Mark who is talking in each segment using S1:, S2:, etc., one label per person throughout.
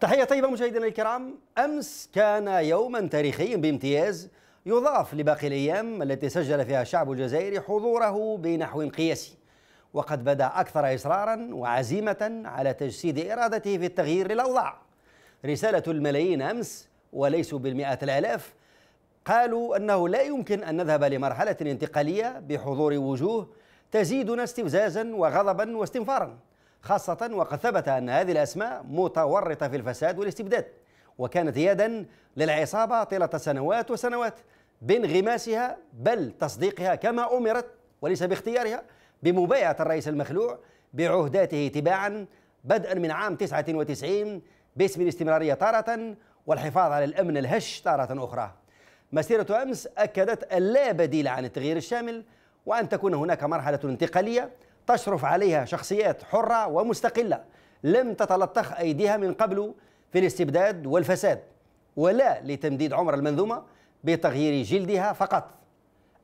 S1: تحية طيبة مشاهدينا الكرام. أمس كان يوما تاريخيا بامتياز يضاف لباقي الأيام التي سجل فيها الشعب الجزائري حضوره بنحو قياسي. وقد بدا أكثر إصرارا وعزيمة على تجسيد إرادته في التغيير للأوضاع. رسالة الملايين أمس وليسوا بالمئات الآلاف قالوا أنه لا يمكن أن نذهب لمرحلة انتقالية بحضور وجوه تزيدنا استفزازا وغضبا واستنفارا. خاصة وقد ثبت أن هذه الأسماء متورطة في الفساد والاستبداد وكانت يدا للعصابة طيلة سنوات وسنوات بانغماسها بل تصديقها كما أمرت وليس باختيارها بمبايعة الرئيس المخلوع بعهداته تباعا بدءا من عام 99 باسم الاستمرارية تارة والحفاظ على الأمن الهش تارة أخرى. مسيرة أمس أكدت اللا بديل عن التغيير الشامل وأن تكون هناك مرحلة انتقالية تشرف عليها شخصيات حرة ومستقلة لم تتلطخ أيديها من قبل في الاستبداد والفساد ولا لتمديد عمر المنظومة بتغيير جلدها فقط.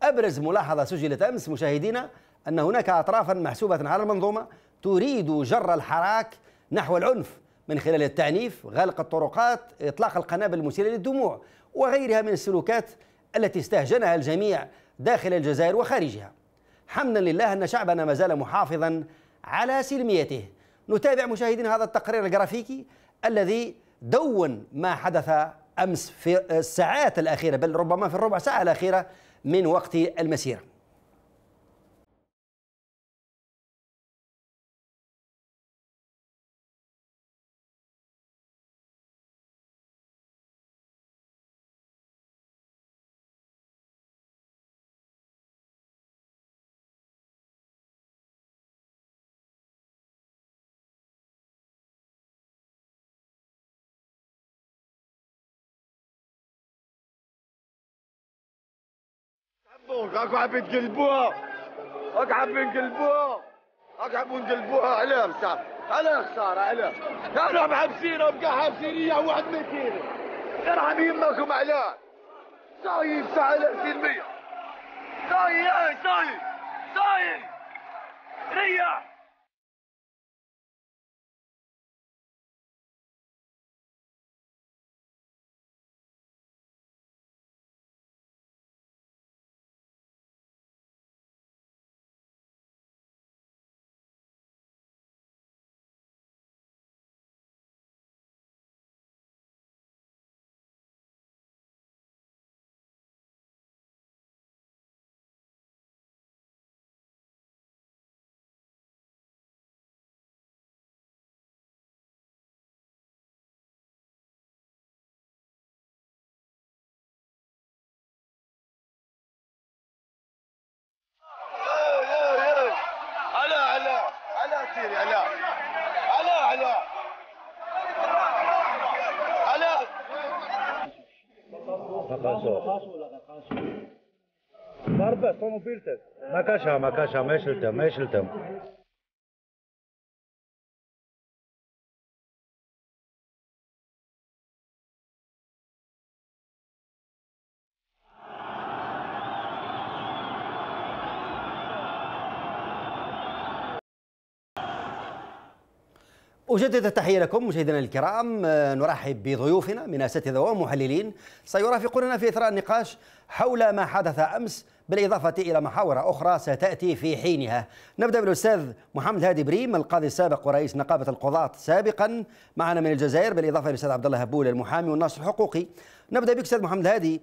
S1: أبرز ملاحظة سجلت أمس مشاهدينا أن هناك أطرافا محسوبة على المنظومة تريد جر الحراك نحو العنف من خلال التعنيف غلق الطرقات إطلاق القنابل المثيرة للدموع وغيرها من السلوكات التي استهجنها الجميع داخل الجزائر وخارجها. حمدا لله أن شعبنا ما زال محافظا على سلميته. نتابع مشاهدينا هذا التقرير الجرافيكي الذي دون ما حدث أمس في الساعات الأخيرة بل ربما في الربع ساعة الأخيرة من وقت المسيرة
S2: راكو حابين تقلبوها راكو حابين تقلبوها راكو حابين تقلبوها علاه خسارة علاه خسارة علاه إحنا محبسين وبقى حابسين إياه واحد ميتين ارحم يماكم علاه صايب ساعة سلمية صايب صايب صايب ريح. سيري علاء علاء علاء علاء
S3: ضربة طوموبيلتك ما كاشها ما كاشها ما يشلتم ما يشلتم.
S1: أجدد التحية لكم مشاهدينا الكرام. آه، نرحب بضيوفنا من أساتذة ومحللين. سيرافقوننا في إثراء النقاش حول ما حدث أمس بالإضافة إلى محاور أخرى ستأتي في حينها. نبدأ بالأستاذ محمد هادي بريم القاضي السابق ورئيس نقابة القضاة سابقا. معنا من الجزائر بالإضافة للأستاذ عبد الله هبول المحامي والناشط الحقوقي. نبدأ بك أستاذ محمد هادي.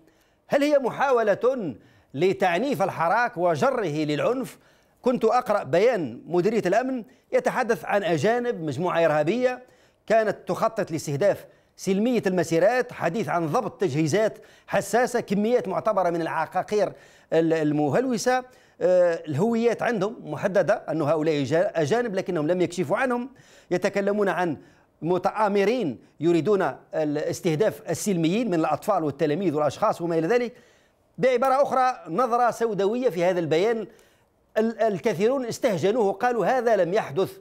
S1: هل هي محاولة لتعنيف الحراك وجره للعنف كنت أقرأ بيان مديرية الأمن يتحدث عن أجانب مجموعة إرهابية كانت تخطط لاستهداف سلمية المسيرات حديث عن ضبط تجهيزات حساسة كميات معتبرة من العقاقير المهلوسة. آه، الهويات عندهم محددة أن هؤلاء أجانب لكنهم لم يكشفوا عنهم. يتكلمون عن متآمرين يريدون استهداف السلميين من الأطفال والتلاميذ والأشخاص وما إلى ذلك. بعبارة أخرى نظرة سوداوية في هذا البيان الكثيرون استهجنوه وقالوا هذا لم يحدث.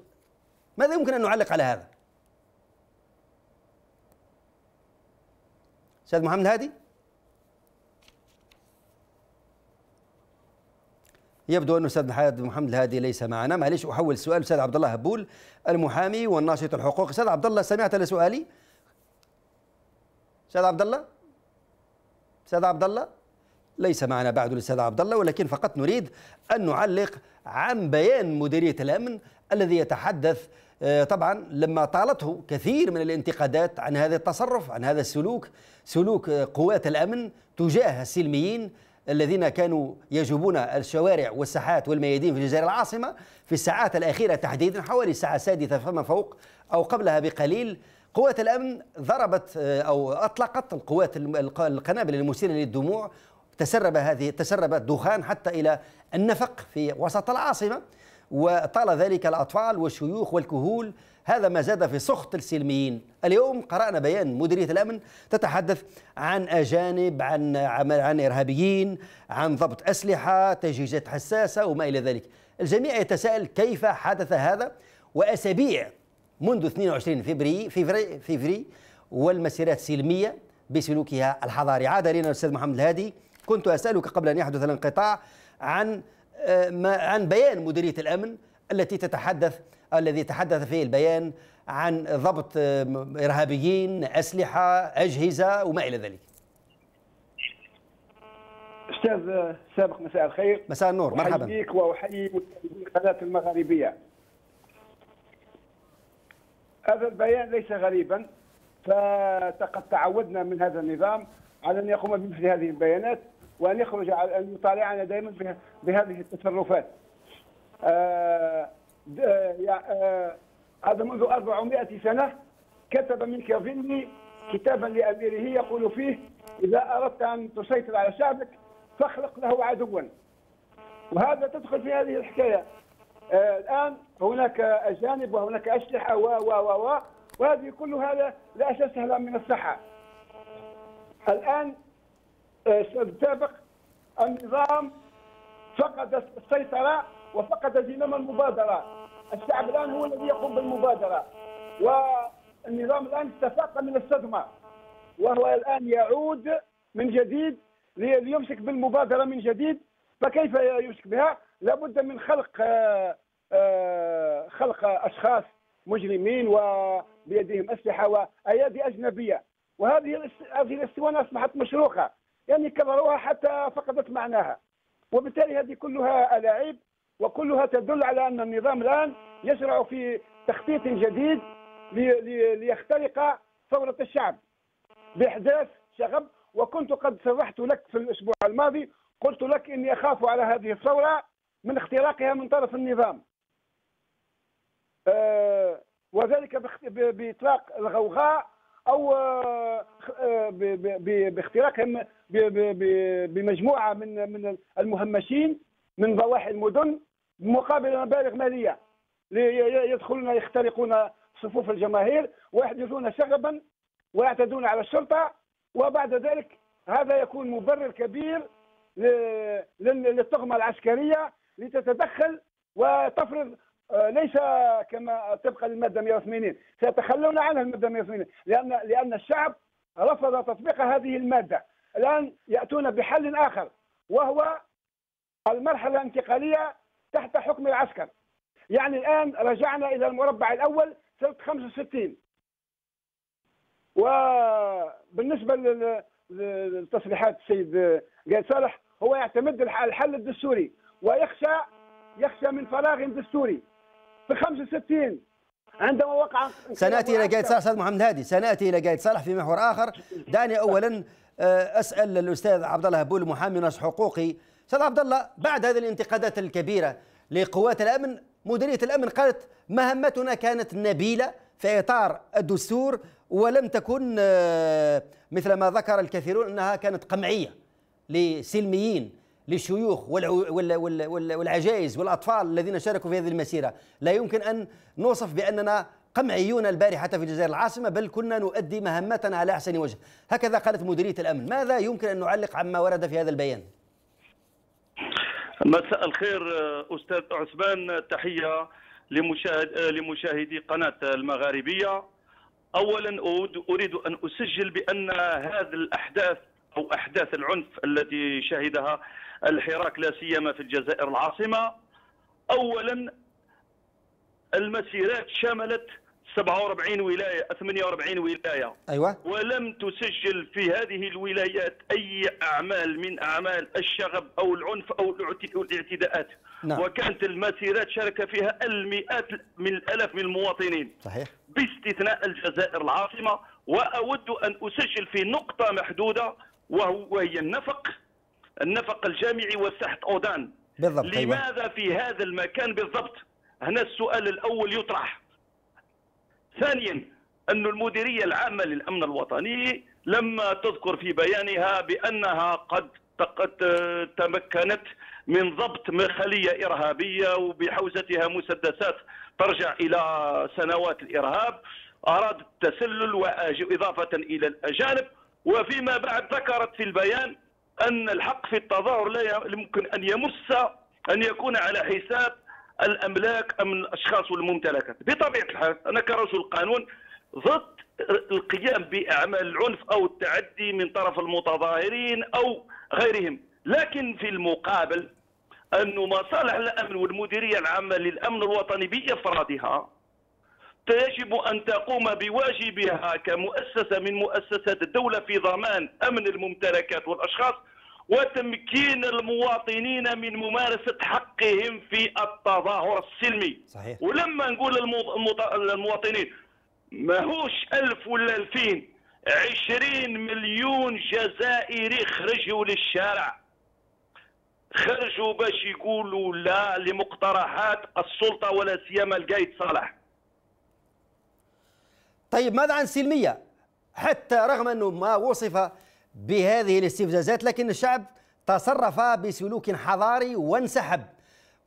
S1: ماذا يمكن أن نعلق على هذا؟ أستاذ محمد هادي؟ يبدو أن أستاذ محمد الهادي ليس معنا. معليش أحول السؤال أستاذ عبد الله هبول المحامي والناشط الحقوقي أستاذ عبد الله سمعت لسؤالي؟ أستاذ عبد الله؟ أستاذ عبد الله؟ ليس معنا بعد الأستاذ عبد الله ولكن فقط نريد أن نعلق عن بيان مديرية الأمن الذي يتحدث آه، طبعا لما طالته كثير من الانتقادات عن هذا التصرف عن هذا السلوك سلوك آه، قوات الأمن تجاه السلميين الذين كانوا يجوبون الشوارع والساحات والميادين في الجزائر العاصمة في الساعات الأخيرة تحديدا حوالي الساعة السادسه فما فوق أو قبلها بقليل. قوات الأمن ضربت آه، أو أطلقت القوات القنابل المثيرة للدموع تسرب هذه تسرب دخان حتى إلى النفق في وسط العاصمة وطال ذلك الأطفال والشيوخ والكهول. هذا ما زاد في سخط السلميين. اليوم قرأنا بيان مديرية الأمن تتحدث عن أجانب عن عن إرهابيين عن ضبط أسلحة تجهيزات حساسة وما إلى ذلك. الجميع يتساءل كيف حدث هذا؟ وأسابيع منذ 22 فبراير فبراير فبراير والمسيرات سلمية بسلوكها الحضاري. عاد إلينا الأستاذ محمد الهادي. كنت أسألك قبل أن يحدث الانقطاع عن آه، عن بيان مديرية الأمن التي تتحدث الذي تحدث فيه البيان عن ضبط آه، إرهابيين أسلحة أجهزة وما إلى ذلك.
S4: أستاذ سابق مساء الخير.
S1: مساء النور مرحبا.
S4: أحييك وأحيي القناة المغاربية هذا البيان ليس غريبا فقد تعودنا من هذا النظام على أن يقوم بمثل هذه البيانات. وأن يخرج أن يطالعنا دائما بهذه التصرفات. آه آه هذا منذ 400 سنة كتب ميكافيلي كتابا لأميره يقول فيه إذا أردت أن تسيطر على شعبك فاخلق له عدوا. وهذا تدخل في هذه الحكاية. آه الآن هناك أجانب وهناك أسلحة و و و وهذه كلها لا, لها من الصحة. الآن السابق النظام فقد السيطرة وفقد زمام المبادرة. الشعب الآن هو الذي يقوم بالمبادرة والنظام الآن استفاق من الصدمة وهو الآن يعود من جديد ليمسك بالمبادرة من جديد. فكيف يمسك بها؟ لابد من خلق آه، آه، خلق أشخاص مجرمين وبيدهم أسلحة وأيادي أجنبية. وهذه هذه الاسطوانة أصبحت مشروخة. يعني كرروها حتى فقدت معناها. وبالتالي هذه كلها ألاعيب وكلها تدل على أن النظام الآن يشرع في تخطيط جديد ليخترق ثورة الشعب بإحداث شغب. وكنت قد صرحت لك في الأسبوع الماضي قلت لك إني أخاف على هذه الثورة من اختراقها من طرف النظام. آه وذلك بإطلاق الغوغاء أو آه باختراقهم بمجموعة من من المهمشين من ضواحي المدن مقابل مبالغ مالية يدخلون يخترقون صفوف الجماهير ويحدثون شغبا ويعتدون على الشرطة وبعد ذلك هذا يكون مبرر كبير للطغمة العسكرية لتتدخل وتفرض آه، ليس كما تبقى للمادة 180 سيتخلون عنها المادة 180 لأن لأن الشعب رفض تطبيق هذه المادة. الآن يأتون بحل آخر وهو المرحلة الانتقالية تحت حكم العسكر. يعني الآن رجعنا إلى المربع الأول سنة 65 وبالنسبة لتصريحات السيد قائد صالح هو يعتمد الحل الدستوري ويخشى يخشى من فراغ دستوري. في 65 عندما وقع
S1: سنأتي إلى قائد صالح أستاذ محمد هادي. سنأتي إلى قائد صالح في محور آخر. دعني اولا آه، أسأل الأستاذ عبد الله بول محامي نص حقوقي. أستاذ عبد الله بعد هذه الانتقادات الكبيرة لقوات الأمن مديرية الأمن قالت مهمتنا كانت نبيلة في إطار الدستور ولم تكن آه، مثل ما ذكر الكثيرون أنها كانت قمعية لسلميين. للشيوخ والعجائز والأطفال الذين شاركوا في هذه المسيرة، لا يمكن أن نوصف بأننا قمعيون البارحة في الجزائر العاصمة بل كنا نؤدي مهمتنا على أحسن وجه، هكذا قالت مديرية الأمن، ماذا يمكن أن نعلق عما ورد في هذا البيان؟
S5: مساء الخير أستاذ عثمان. تحية لمشاهد لمشاهدي قناة المغاربية. اولا أريد أن أسجل بأن هذه الأحداث أو أحداث العنف التي شهدها الحراك لا سيما في الجزائر العاصمة. اولا المسيرات شملت 47 ولاية 48 ولاية.
S1: أيوه.
S5: ولم تسجل في هذه الولايات أي أعمال من أعمال الشغب أو العنف أو الاعت- الاعتداءات.
S1: نعم.
S5: وكانت المسيرات شارك فيها المئات من الألاف من المواطنين.
S1: صحيح.
S5: باستثناء الجزائر العاصمة وأود أن أسجل في نقطة محدودة وهو- وهي النفق. النفق الجامعي وساحه اودان
S1: بالضبط أيوه.
S5: لماذا في هذا المكان بالضبط؟ هنا السؤال الأول يطرح. ثانيا أن المديرية العامة للأمن الوطني لما تذكر في بيانها بأنها قد تمكنت من ضبط خلية إرهابية وبحوزتها مسدسات ترجع إلى سنوات الإرهاب أرادت التسلل وإضافة إلى الأجانب. وفيما بعد ذكرت في البيان أن الحق في التظاهر لا يمكن أن يمس أن يكون على حساب الأملاك أم الأشخاص والممتلكات. بطبيعة الحال أنا كرجل قانون ضد القيام بأعمال العنف أو التعدي من طرف المتظاهرين أو غيرهم. لكن في المقابل أن مصالح الأمن والمديرية العامة للأمن الوطني بإفرادها يجب أن تقوم بواجبها كمؤسسة من مؤسسات الدولة في ضمان أمن الممتلكات والأشخاص وتمكين المواطنين من ممارسة حقهم في التظاهر السلمي.
S1: صحيح.
S5: ولما نقول للمواطنين ماهوش ألف ولا ألفين عشرين مليون جزائري خرجوا للشارع. خرجوا باش يقولوا لا لمقترحات السلطة ولا سيما القايد صالح.
S1: طيب ماذا عن السلمية حتى رغم أنه ما وصف بهذه الاستفزازات لكن الشعب تصرف بسلوك حضاري وانسحب.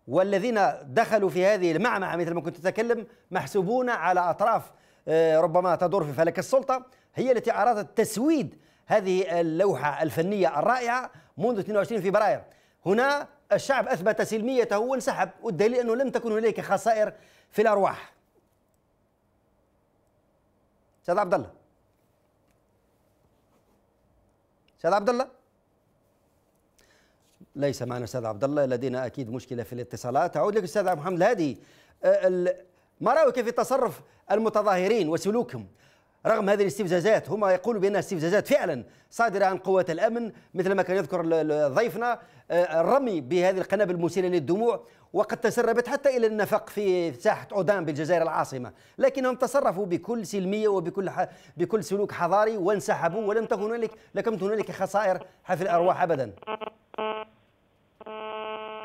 S1: والذين دخلوا في هذه المعمعة مثل ما كنت تتكلم محسوبون على أطراف آه، ربما تدور في فلك السلطة هي التي أرادت تسويد هذه اللوحة الفنية الرائعة منذ 22 فبراير. هنا الشعب أثبت سلميته وانسحب والدليل أنه لم تكن هنالك خسائر في الأرواح. أستاذ عبد الله أستاذ عبد الله ليس معنا أستاذ عبد الله لدينا أكيد مشكلة في الاتصالات. أعود لك أستاذ محمد الهادي آه، ال- ما رايك في تصرف المتظاهرين وسلوكهم. رغم هذه الاستفزازات هم يقولوا بانها استفزازات فعلا صادرة عن قوات الأمن مثل ما كان يذكر ضيفنا آه، الرمي بهذه القنابل المسيله للدموع وقد تسربت حتى إلى النفق في ساحة اودان بالجزائر العاصمة. لكنهم تصرفوا بكل سلمية وبكل ح... بكل سلوك حضاري وانسحبوا ولم تكن هنالك تكن هنالك خسائر في الأرواح ابدا.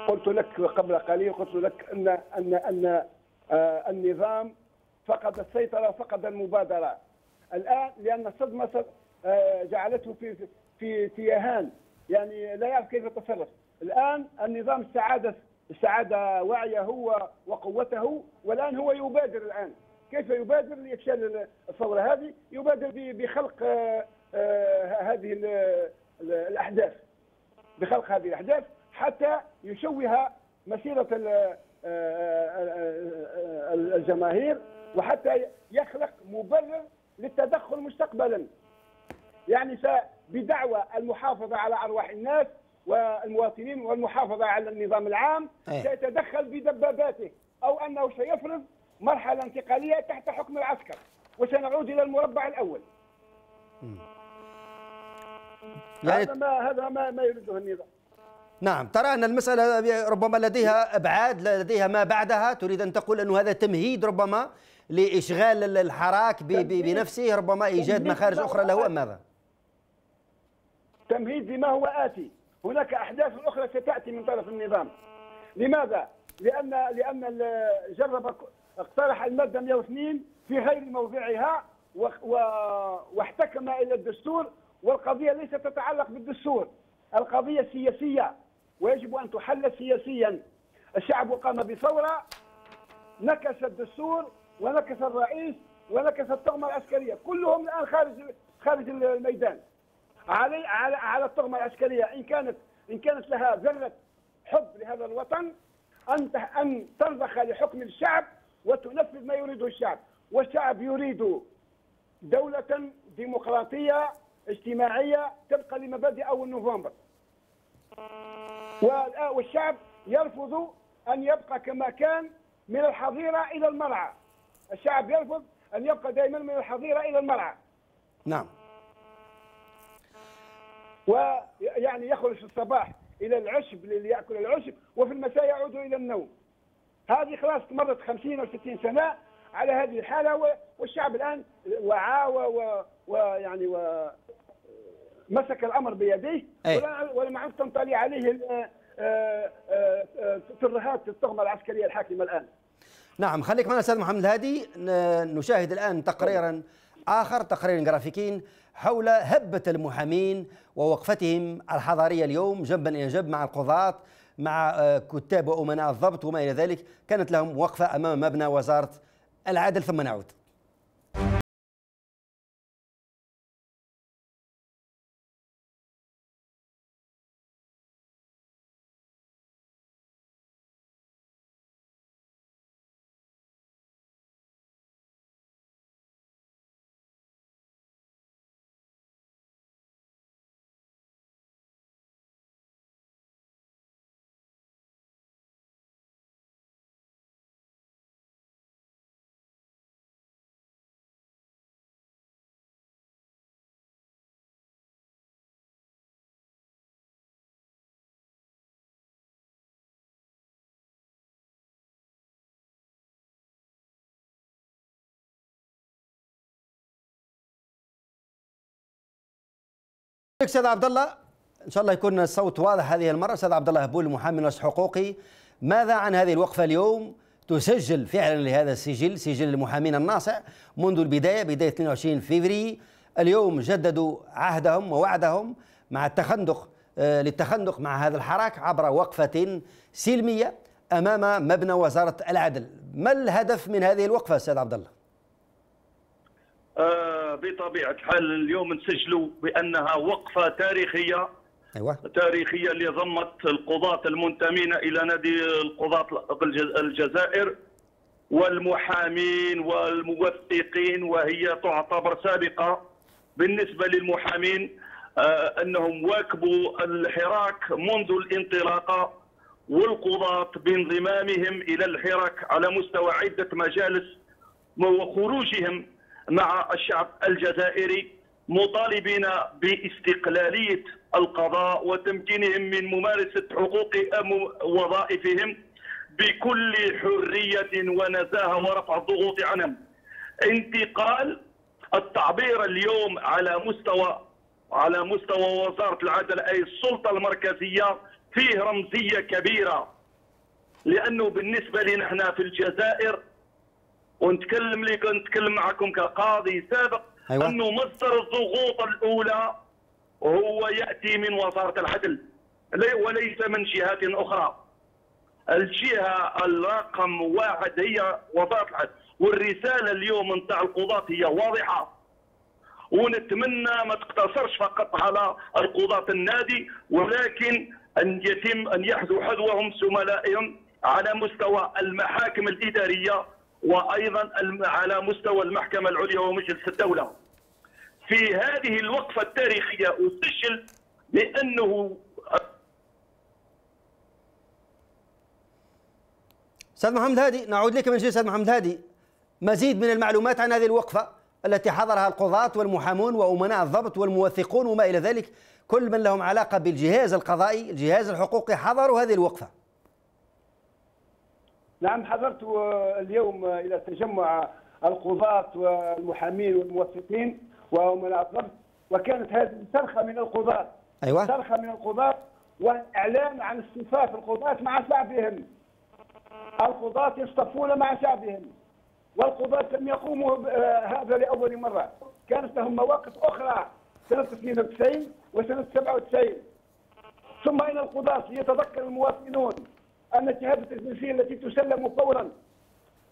S4: قلت لك قبل قليل قلت لك ان ان ان آه، النظام فقد السيطرة وفقد المبادرة. الآن لأن الصدمه صد- آه، جعلته في في- تيهان. يعني لا يعرف كيف يتصرف. الآن النظام استعاد استعاد وعيه هو وقوته والآن هو يبادر الآن. كيف يبادر لإفشال الثورة هذه؟ يبادر بخلق آه، آه، هذه ال- ال- الأحداث. بخلق هذه الأحداث حتى يشوه مسيرة ال- الجماهير وحتى يخلق مبرر للتدخل مستقبلا. يعني بدعوى المحافظة على أرواح الناس والمواطنين والمحافظة على النظام العام
S1: أيه.
S4: سيتدخل بدباباته أو أنه سيفرض مرحلة انتقالية تحت حكم العسكر وسنعود إلى المربع الأول.
S1: يعني
S4: هذا ما هذا ما ما يريده النظام.
S1: نعم ترى أن المسألة ربما لديها أبعاد لديها ما بعدها تريد أن تقول أنه هذا تمهيد ربما لإشغال الحراك بنفسه ربما إيجاد مخارج أخرى له. أم ماذا؟
S4: تمهيد لما هو آتي هناك أحداث أخرى ستأتي من طرف النظام لماذا؟ لأن لأن جرب اقترح المادة 102 في غير موضعها واحتكم إلى الدستور والقضية ليست تتعلق بالدستور القضية سياسية ويجب أن تحل سياسيا الشعب قام بثورة نكس الدستور ونكس الرئيس ونكس الطغمة العسكرية. كلهم الآن خارج خارج الميدان. علي على على الطغمة العسكرية. إن كانت إن كانت لها ذره حب لهذا الوطن أن أن ترضخ لحكم الشعب وتنفذ ما يريده الشعب. والشعب يريد دولة ديمقراطية اجتماعية طبقا لمبادئ أول نوفمبر. والشعب يرفض أن يبقى كما كان من الحظيرة إلى المرعى. الشعب يرفض أن يبقى دائما من الحظيرة إلى المرعى.
S1: نعم.
S4: ويعني يخرج في الصباح إلى العشب ليأكل العشب وفي المساء يعود إلى النوم. هذه خلاص مرت 50 أو 60 سنة على هذه الحالة والشعب الآن وعى ويعني و مسك الأمر بيديه. ولا ولم عاد تنطلي عليه آه، آه، آه، ترهات التهمة العسكرية الحاكمة الآن.
S1: نعم خليك معنا أستاذ محمد الهادي. نشاهد الآن تقريرا آخر تقرير جرافيكي حول هبة المحامين ووقفتهم الحضارية اليوم جنبا إلى جنب مع القضاة مع كتاب وامناء الضبط وما إلى ذلك. كانت لهم وقفة أمام مبنى وزارة العدل ثم نعود. أستاذ عبد الله؟ إن شاء الله يكون الصوت واضح هذه المرة. أستاذ عبد الله هبول محامي نص حقوقي. ماذا عن هذه الوقفة اليوم؟ تسجل فعلا لهذا السجل سجل المحامين الناصع منذ البداية بداية 22 فبراير اليوم جددوا عهدهم ووعدهم مع التخندق آه، للتخندق مع هذا الحراك عبر وقفة سلمية أمام مبنى وزارة العدل. ما الهدف من هذه الوقفة أستاذ عبد الله؟
S5: آه، بطبيعة الحال اليوم نسجلوا بأنها وقفة تاريخية
S1: أيوة.
S5: تاريخية اللي ضمت القضاة المنتمين إلى نادي القضاة الجزائر والمحامين والموثقين وهي تعتبر سابقة بالنسبة للمحامين آه، أنهم واكبوا الحراك منذ الانطلاقه والقضاة بانضمامهم إلى الحراك على مستوى عدة مجالس وخروجهم مع الشعب الجزائري مطالبين باستقلالية القضاء وتمكينهم من ممارسة حقوق وظائفهم بكل حرية ونزاهة ورفع الضغوط عنهم. انتقال التعبير اليوم على مستوى على مستوى وزارة العدل أي السلطة المركزية فيه رمزية كبيرة لأنه بالنسبة لنا إحنا في الجزائر ونتكلم لي نتكلم معكم كقاضي سابق أيوة. أنه مصدر الضغوط الأولى هو يأتي من وزارة العدل وليس من جهات أخرى. الجهة الرقم واحد هي وزارة العدل والرسالة اليوم نتاع القضاة هي واضحة ونتمنى ما تقتصرش فقط على القضاة النادي ولكن أن يتم أن يحذو حذوهم زملائهم على مستوى المحاكم الإدارية وأيضا على مستوى المحكمة العليا ومجلس الدولة. في هذه الوقفة التاريخية أسجل بأنه
S1: أستاذ محمد هادي نعود لك من جديد أستاذ محمد هادي. مزيد من المعلومات عن هذه الوقفة التي حضرها القضاة والمحامون وأمناء الضبط والموثقون وما إلى ذلك. كل من لهم علاقة بالجهاز القضائي الجهاز الحقوقي حضروا هذه الوقفة.
S4: نعم حضرت اليوم إلى تجمع القضاة والمحامين والموثقين وأمناء الضبط وكانت هذه صرخة من القضاة.
S1: أيوة.
S4: صرخة من القضاة وإعلان عن اصطفاف القضاة مع شعبهم. القضاة يصطفون مع شعبهم والقضاة لم يقوموا هذا لأول مرة. كانت لهم مواقف أخرى سنة 92 وسنة 97 ثم إن القضاة يتذكر المواطنون. أن شهادة الجنسية التي تسلم فورا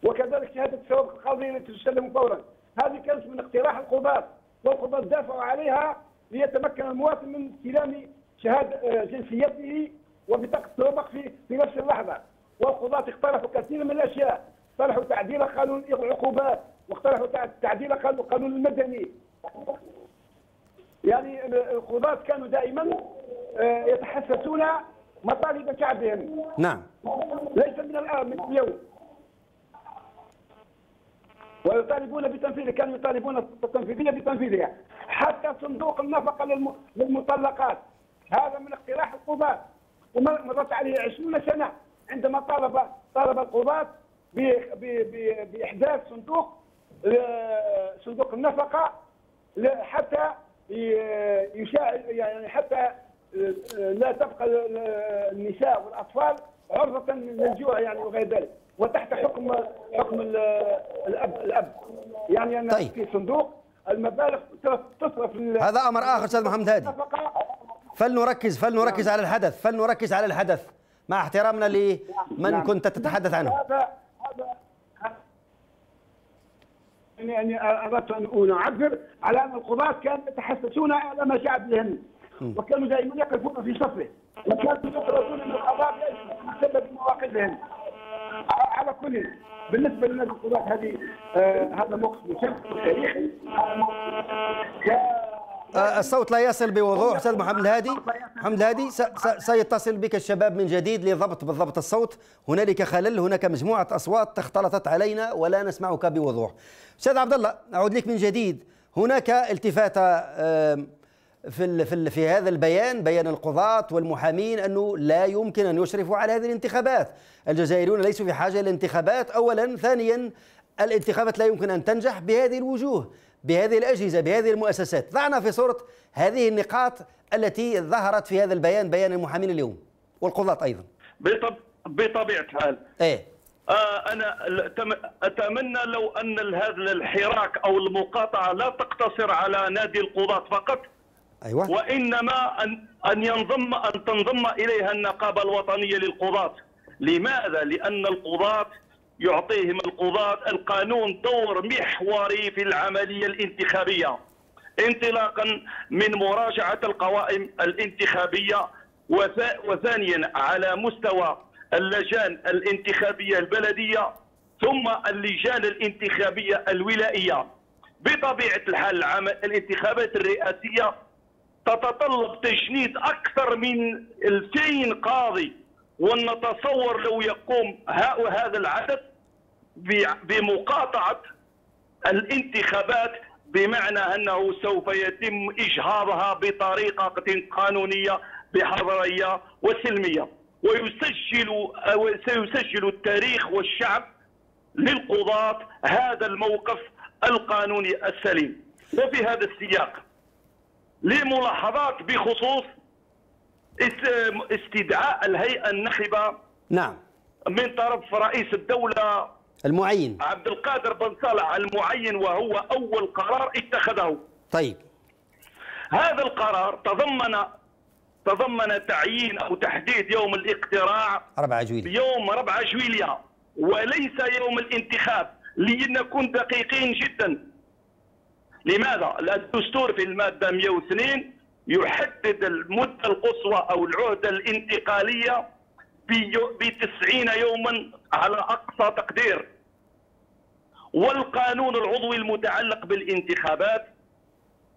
S4: وكذلك شهادة السوابق القضائية التي تسلم فورا. هذه كانت من اقتراح القضاة والقضاة دافعوا عليها ليتمكن المواطن من استلام شهادة آه، جنسيته وبطاقة السوابق في في نفس اللحظة. والقضاة اقترحوا كثير من الأشياء. اقترحوا تعديل قانون العقوبات واقترحوا تعديل القانون المدني. يعني القضاة كانوا دائما آه، يتحسسون مطالب شعبهم.
S1: نعم.
S4: ليس من الآن من اليوم. ويطالبون بتنفيذها كانوا يطالبون السلطه التنفيذية بتنفيذها. حتى صندوق النفقة للم- للمطلقات. هذا من اقتراح القضاة. ومرت عليه 20 سنة عندما طالب طالب القضاة ب- ب- ب- بإحداث صندوق آه، صندوق النفقة ل- حتى ي- يساعد يعني حتى لا تبقى ال- النساء والأطفال عرضة للجوع يعني وغير ذلك. وتحت حكم حكم ال- الاب الأب. يعني أن
S1: طيب.
S4: في صندوق المبالغ تصرف
S1: هذا أمر آخر أستاذ محمد هادي. فلنركز فلنركز على الحدث فلنركز على الحدث مع احترامنا لمن
S4: نعم.
S1: كنت تتحدث عنه.
S4: هذا هذا يعني أردت أن اعبر على أن القضاة كانوا يتحسسون على ما جاء بهم وكانوا دائما يقفون في صفه. وكانوا يطردون من القضاء بسبب مواقفهم. على كل بالنسبة لنا القضاة هذه آه هذا موقف مشرف تاريخي.
S1: آه، الصوت لا يصل بوضوح. أستاذ محمد الهادي. محمد الهادي سيتصل بك الشباب من جديد لضبط بالضبط الصوت. هنالك خلل هناك مجموعة أصوات اختلطت علينا ولا نسمعك بوضوح. أستاذ عبد الله أعود لك من جديد. هناك التفاته في في في هذا البيان بيان القضاة والمحامين أنه لا يمكن أن يشرفوا على هذه الانتخابات، الجزائريون ليسوا في حاجة للانتخابات، اولا، ثانيا الانتخابات لا يمكن أن تنجح بهذه الوجوه، بهذه الأجهزة، بهذه المؤسسات، ضعنا في صورة هذه النقاط التي ظهرت في هذا البيان بيان المحامين اليوم والقضاة أيضا.
S5: بطب... بطبيعة الحال.
S1: إيه.
S5: آه تم- أتمنى لو ال- هذا الحراك أو المقاطعة لا تقتصر على نادي القضاة فقط
S1: أيوه.
S5: وإنما أن أن ينضم أن تنضم إليها النقابة الوطنية للقضاة. لماذا؟ لأن القضاة يعطيهم القضاة القانون دور محوري في العملية الانتخابية. انطلاقا من مراجعة القوائم الانتخابية. وث- وثانيا على مستوى اللجان الانتخابية البلدية ثم اللجان الانتخابية الولائية. بطبيعة الحال الانتخابات الرئاسية تتطلب تجنيد أكثر من 2000 قاضي ونتصور لو يقوم هذا العدد بمقاطعة الانتخابات بمعنى أنه سوف يتم إجهاضها بطريقة قانونية بحضريه وسلمية. ويسجل سيسجل التاريخ والشعب للقضاة هذا الموقف القانوني السليم. وفي هذا السياق لملاحظات بخصوص است- استدعاء الهيئة النخبه
S1: نعم.
S5: من طرف رئيس الدولة
S1: المعين.
S5: عبد القادر بن صالح المعين وهو أول قرار اتخذه.
S1: طيب.
S5: هذا القرار تضمن تضمن تعيين أو تحديد يوم الاقتراع
S1: 4 جويلية.
S5: يوم 4 جويليا وليس يوم الانتخاب لنكون دقيقين جدا. لماذا؟ الدستور في المادة 102 يحدد المدة القصوى أو العهدة الانتقالية ب 90 يوما على أقصى تقدير والقانون العضوي المتعلق بالانتخابات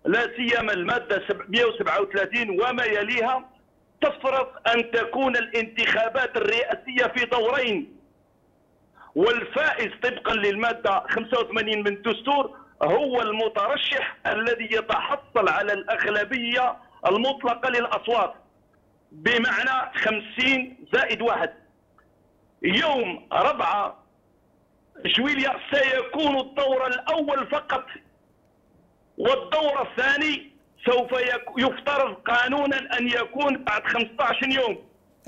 S5: لا سيما المادة 137 وما يليها تفرض أن تكون الانتخابات الرئاسية في دورين والفائز طبقا للمادة 85 من الدستور هو المترشح الذي يتحصل على الأغلبية المطلقة للأصوات بمعنى 50 زائد واحد. يوم 4 جويليا سيكون الدور الأول فقط والدور الثاني سوف يفترض قانونا أن يكون بعد 15 يوم.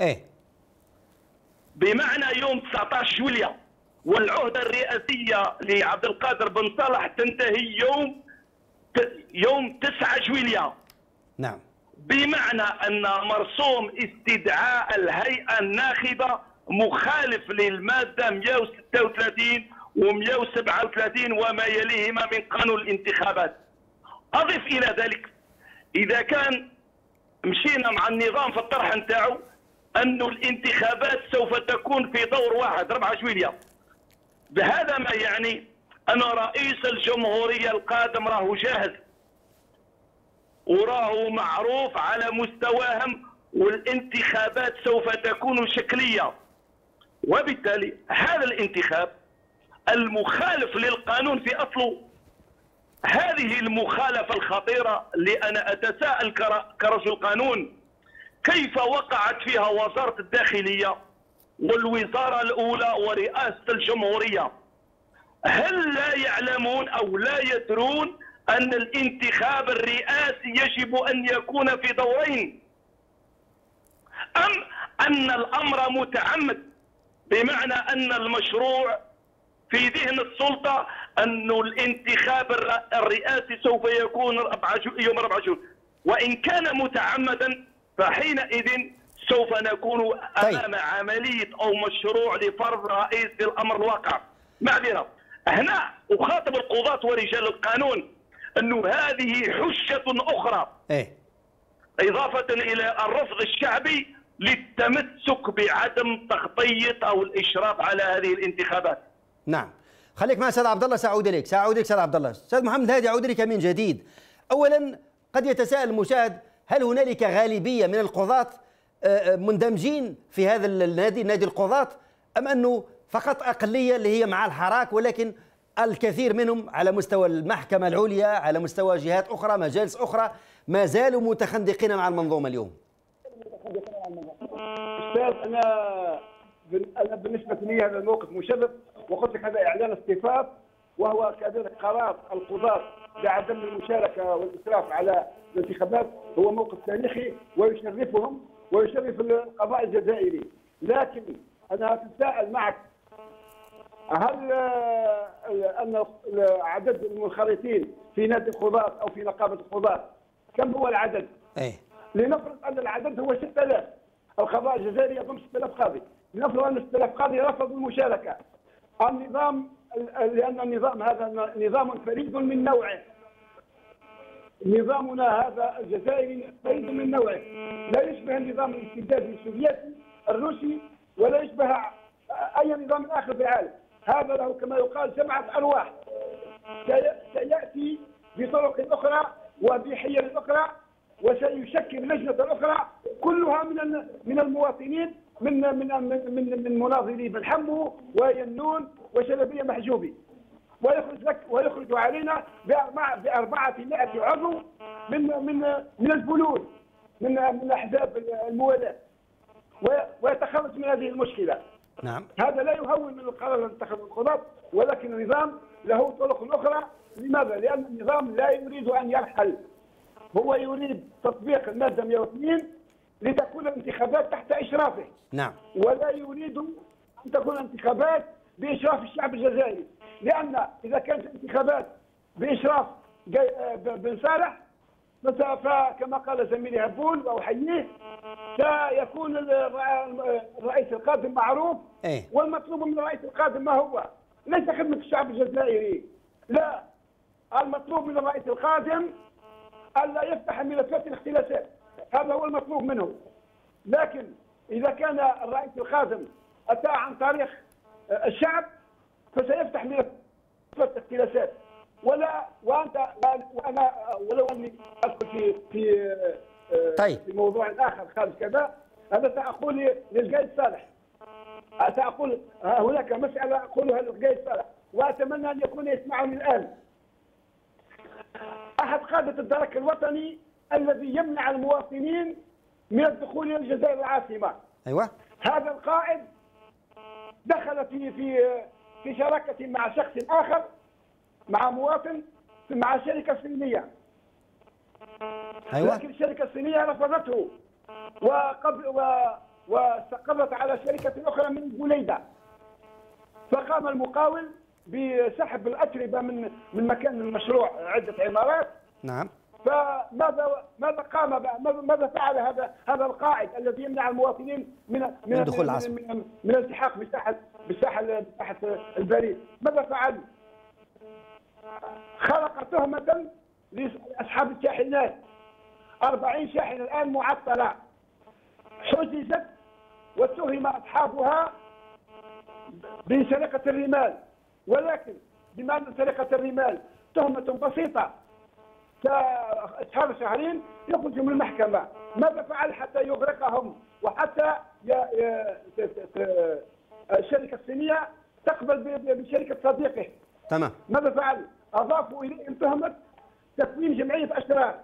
S1: إيه.
S5: بمعنى يوم 19 جويليا والعهدة الرئاسية لعبد القادر بن صالح تنتهي يوم يوم 9 جويليا
S1: نعم.
S5: بمعنى أن مرسوم استدعاء الهيئة الناخبة مخالف للمادة 136 و137 وما يليهما من قانون الانتخابات. أضف إلى ذلك إذا كان مشينا مع النظام في الطرح نتاعو أنه الانتخابات سوف تكون في دور واحد 4 جويليا بهذا ما يعني أن رئيس الجمهورية القادم راهو جاهز. وراه معروف على مستواهم والانتخابات سوف تكون شكلية. وبالتالي هذا الانتخاب المخالف للقانون في أصله. هذه المخالفة الخطيرة اللي أنا أتساءل كرجل قانون كيف وقعت فيها وزارة الداخلية؟ والوزارة الأولى ورئاسة الجمهورية. هل لا يعلمون أو لا يدرون أن الانتخاب الرئاسي يجب أن يكون في دورين؟ أم أن الأمر متعمد بمعنى أن المشروع في ذهن السلطة أن الانتخاب الرئاسي سوف يكون يوم 4 جون. وإن كان متعمدا فحينئذ سوف نكون طيب. أمام طيب. عملية أو مشروع لفرض رئيس للأمر الواقع معذرة هنا أخاطب القضاة ورجال القانون أنه هذه حجة أخرى
S1: إيه؟
S5: إضافة إلى الرفض الشعبي للتمسك بعدم تغطية أو الإشراف على هذه الانتخابات
S1: نعم خليك مع أستاذ عبد الله سأعود إليك سأعود إليك أستاذ عبد الله أستاذ محمد هادي أعود إليك من جديد اولا قد يتساءل المشاهد هل هنالك غالبية من القضاة آه، مندمجين في هذا النادي نادي القضاة أم أنه فقط أقلية اللي هي مع الحراك ولكن الكثير منهم على مستوى المحكمة العليا على مستوى جهات أخرى مجالس أخرى ما زالوا متخندقين مع المنظومة اليوم.
S4: أستاذ أنا أنا بالنسبة لي هذا الموقف مشرف وقلت لك هذا إعلان اصطفاف وهو كذلك قرار القضاة بعدم المشاركة والإسراف على الانتخابات هو موقف تاريخي ويشرفهم. ويشرف القضاء الجزائري. لكن أنا أتساءل معك هل أن عدد المنخرطين في نادي القضاة أو في نقابة القضاة كم هو العدد؟
S1: إيه.
S4: لنفرض أن العدد هو 6000 القضاء الجزائري يضم 6000 قاضي. لنفرض أن 6000 قاضي رفضوا المشاركة. النظام لأن النظام هذا نظام فريد من نوعه. نظامنا هذا الجزائري فريد من نوعه. لا يشبه النظام الاستبدادي السوفيتي الروسي ولا يشبه أي نظام آخر في العالم. هذا له كما يقال سبعة أرواح. سيأتي بطرق أخرى وبحيل أخرى وسيشكل لجنة أخرى كلها من من المواطنين من من من من مناظري بالحمو وينون وشلبية محجوبي. ويخرج لك ويخرج علينا ب 400 عضو من من من البلود من من أحزاب الموالاه ويتخلص من هذه المشكلة.
S1: نعم.
S4: هذا لا يهون من القرار الذي اتخذه القضاة ولكن النظام له طرق أخرى. لماذا؟ لأن النظام لا يريد أن يرحل. هو يريد تطبيق المادة 102 لتكون الانتخابات تحت إشرافه.
S1: نعم.
S4: ولا يريد أن تكون انتخابات بإشراف الشعب الجزائري. لأن إذا كانت الانتخابات بإشراف بن صالح فكما قال زميلي هبول وأحييه سيكون الرئيس القادم معروف
S1: إيه؟
S4: والمطلوب من الرئيس القادم ما هو؟ ليس خدمة الشعب الجزائري لا المطلوب من الرئيس القادم الا يفتح ملفات الاختلافات هذا هو المطلوب منه لكن إذا كان الرئيس القادم أتى عن طريق الشعب فسيفتح ملفات الاختلافات ولا وانت وأنا ولو أني ادخل في في
S1: طيب.
S4: في موضوع آخر خارج كذا هذا سأقول للقائد صالح. سأقول هناك مسألة أقولها للقائد صالح وأتمنى أن يكون يسمعني الآن. أحد قادة الدرك الوطني الذي يمنع المواطنين من الدخول إلى الجزائر العاصمة.
S1: أيوه.
S4: هذا القائد دخل في في في شراكة مع شخص آخر مع مواطن مع شركة صينية.
S1: أيوه.
S4: لكن الشركة الصينيه رفضته وقبل و واستقرت على شركة أخرى من بوليده فقام المقاول بسحب الأتربة من من مكان المشروع عدة عمارات.
S1: نعم.
S4: فماذا ماذا قام ماذا فعل هذا هذا القائد الذي يمنع المواطنين من من
S1: من دخول
S4: العاصمه من, من, من الالتحاق بالساحه بالساحه بالساحه البريد. ماذا فعل؟ خلق تهمة لأصحاب الشاحنات. 40 شاحنة الآن معطلة. حجزت واتهم أصحابها بسرقة الرمال. ولكن بمعنى سرقة الرمال تهمة بسيطة. كأشهر شهرين يخرجوا من المحكمة. ماذا فعل حتى يغرقهم؟ وحتى الشركة الصينية تقبل بشركة صديقه.
S1: تمام.
S4: ماذا فعل؟ أضافوا اليهم تهمه تكوين جمعية أشرار.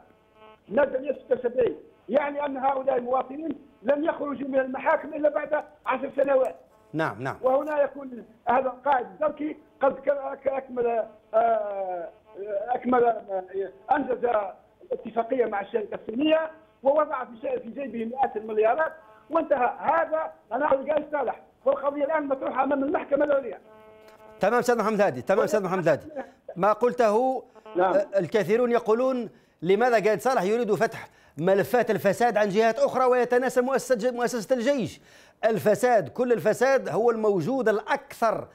S4: ماده 176 يعني أن هؤلاء المواطنين لم يخرجوا من المحاكم إلا بعد عشر سنوات.
S1: نعم نعم.
S4: وهنا يكون هذا القائد الدركي قد أكمل آه، أكمل انجز الاتفاقية مع الشركة الصينية ووضع في في جيبه مئات المليارات وانتهى. هذا أنا قال صالح والقضية الآن مطروحة أمام المحكمة العليا
S1: تمام أستاذ محمد هادي تمام أستاذ محمد هادي. ما قلته
S4: نعم.
S1: الكثيرون يقولون لماذا قائد صالح يريد فتح ملفات الفساد عن جهات أخرى ويتناسى مؤسسه مؤسسة الجيش. الفساد كل الفساد هو الموجود الأكثر آه،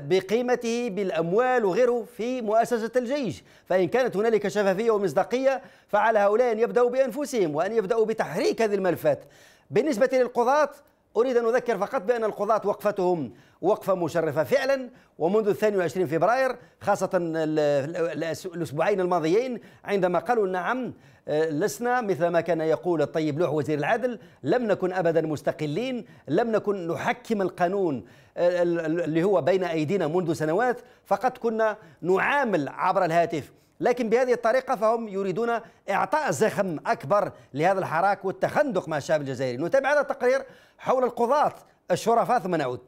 S1: بقيمته بالأموال وغيره في مؤسسة الجيش، فإن كانت هنالك شفافية ومصداقية فعلى هؤلاء أن يبدأوا بأنفسهم وأن يبدأوا بتحريك هذه الملفات. بالنسبة للقضاة أريد أن أذكر فقط بأن القضاة وقفتهم وقفة مشرفة فعلا ومنذ 22 فبراير خاصة الأسبوعين الماضيين عندما قالوا نعم آه، لسنا مثل ما كان يقول الطيب لوح وزير العدل لم نكن أبدا مستقلين لم نكن نحكم القانون آه، اللي هو بين أيدينا منذ سنوات فقط كنا نعامل عبر الهاتف. لكن بهذه الطريقة فهم يريدون إعطاء زخم أكبر لهذا الحراك والتخندق مع الشعب الجزائري. نتابع هذا التقرير حول القضاة الشرفاء ثم نعود.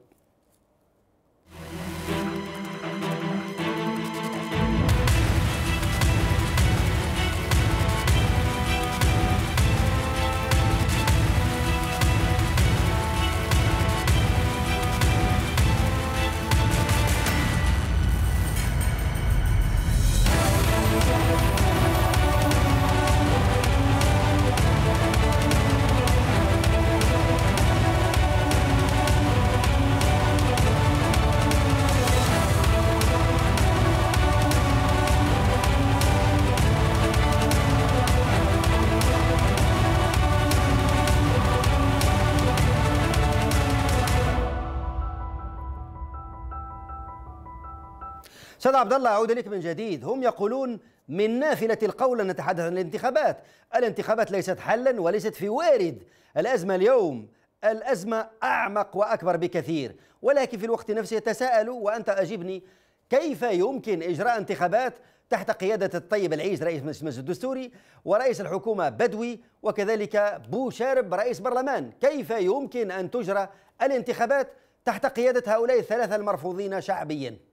S1: أستاذ عبد الله أعود إليك من جديد. هم يقولون من نافلة القول نتحدث عن الانتخابات. الانتخابات ليست حلا وليست في وارد. الأزمة اليوم الأزمة أعمق وأكبر بكثير. ولكن في الوقت نفسه يتساءلوا وأنت أجبني كيف يمكن إجراء انتخابات تحت قيادة الطيب العيس رئيس المجلس الدستوري ورئيس الحكومة بدوي وكذلك بو شارب رئيس برلمان؟ كيف يمكن أن تجرى الانتخابات تحت قيادة هؤلاء الثلاثة المرفوضين شعبيا؟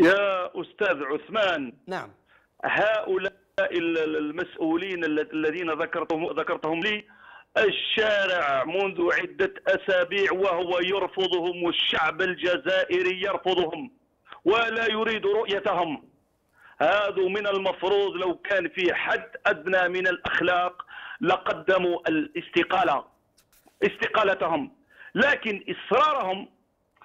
S5: يا أستاذ عثمان.
S1: نعم.
S5: هؤلاء المسؤولين الذين ذكرتهم ذكرتهم لي الشارع منذ عدة أسابيع وهو يرفضهم والشعب الجزائري يرفضهم ولا يريد رؤيتهم. هذا من المفروض لو كان في حد أدنى من الأخلاق لقدموا الاستقالة استقالتهم. لكن إصرارهم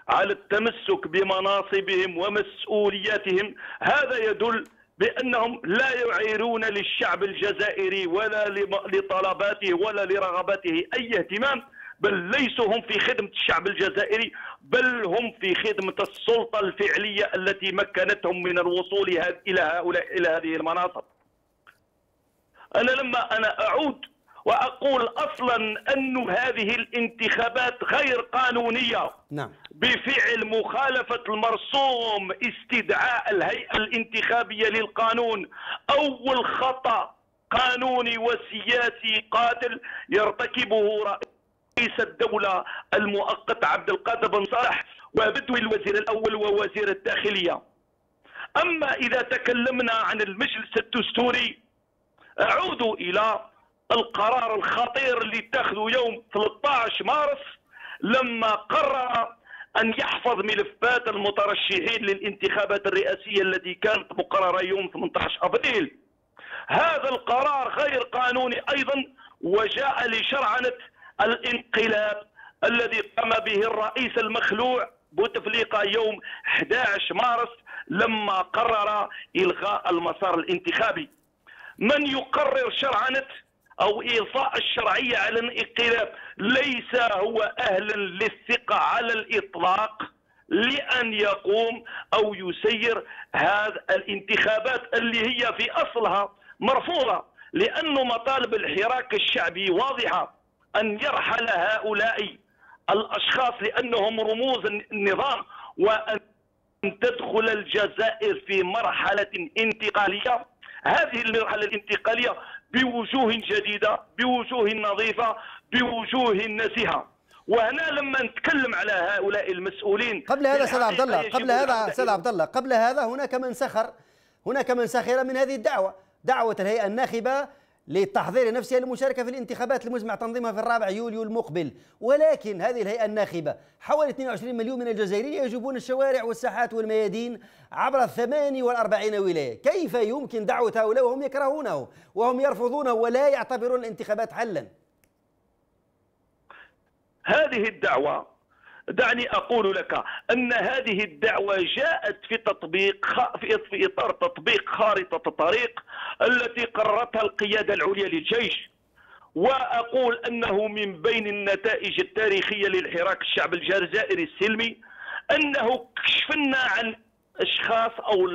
S5: على التمسك بمناصبهم ومسؤولياتهم هذا يدل بأنهم لا يعيرون للشعب الجزائري ولا لطلباته ولا لرغباته أي اهتمام بل ليسوا هم في خدمة الشعب الجزائري بل هم في خدمة السلطة الفعلية التي مكنتهم من الوصول إلى هؤلاء إلى هذه المناصب. أنا لما أنا أعود وأقول أصلا أن هذه الانتخابات غير قانونية.
S1: نعم.
S5: بفعل مخالفة المرسوم استدعاء الهيئة الانتخابية للقانون. أول خطأ قانوني وسياسي قاتل يرتكبه رئيس الدولة المؤقت عبد القادر بن صالح وبدوي الوزير الأول ووزير الداخلية. أما إذا تكلمنا عن المجلس الدستوري أعود إلى القرار الخطير اللي اتخذه يوم 13 مارس لما قرر أن يحفظ ملفات المترشحين للانتخابات الرئاسية التي كانت مقررة يوم 18 أبريل. هذا القرار غير قانوني أيضا وجاء لشرعنة الانقلاب الذي قام به الرئيس المخلوع بوتفليقة يوم 11 مارس لما قرر إلغاء المسار الانتخابي. من يقرر شرعنة؟ أو إيصاء الشرعية على الانقلاب. ليس هو أهلا للثقة على الإطلاق لأن يقوم أو يسير هذه الانتخابات اللي هي في أصلها مرفوضة لأن مطالب الحراك الشعبي واضحة أن يرحل هؤلاء الأشخاص لأنهم رموز النظام وأن تدخل الجزائر في مرحلة انتقالية. هذه المرحلة الانتقالية بوجوه جديدة بوجوه نظيفة بوجوه نزهه وهنا لما نتكلم على هؤلاء المسؤولين
S1: قبل هذا أستاذ عبد الله قبل هذا أستاذ عبد الله قبل هذا هناك من سخر هناك من سخر من هذه الدعوة دعوة الهيئة الناخبة لتحضير نفسها للمشاركة في الانتخابات المزمع تنظيمها في الرابع يوليو المقبل. ولكن هذه الهيئة الناخبة حوالي 22 مليون من الجزائريين يجوبون الشوارع والساحات والميادين عبر الثماني والأربعين ولاية. كيف يمكن دعوة هؤلاء وهم يكرهونه وهم يرفضونه ولا يعتبرون الانتخابات حلا؟
S5: هذه الدعوة دعني أقول لك أن هذه الدعوة جاءت في تطبيق في إطار تطبيق خارطة الطريق التي قررتها القيادة العليا للجيش وأقول أنه من بين النتائج التاريخية للحراك الشعب الجزائري السلمي أنه كشفنا عن أشخاص أو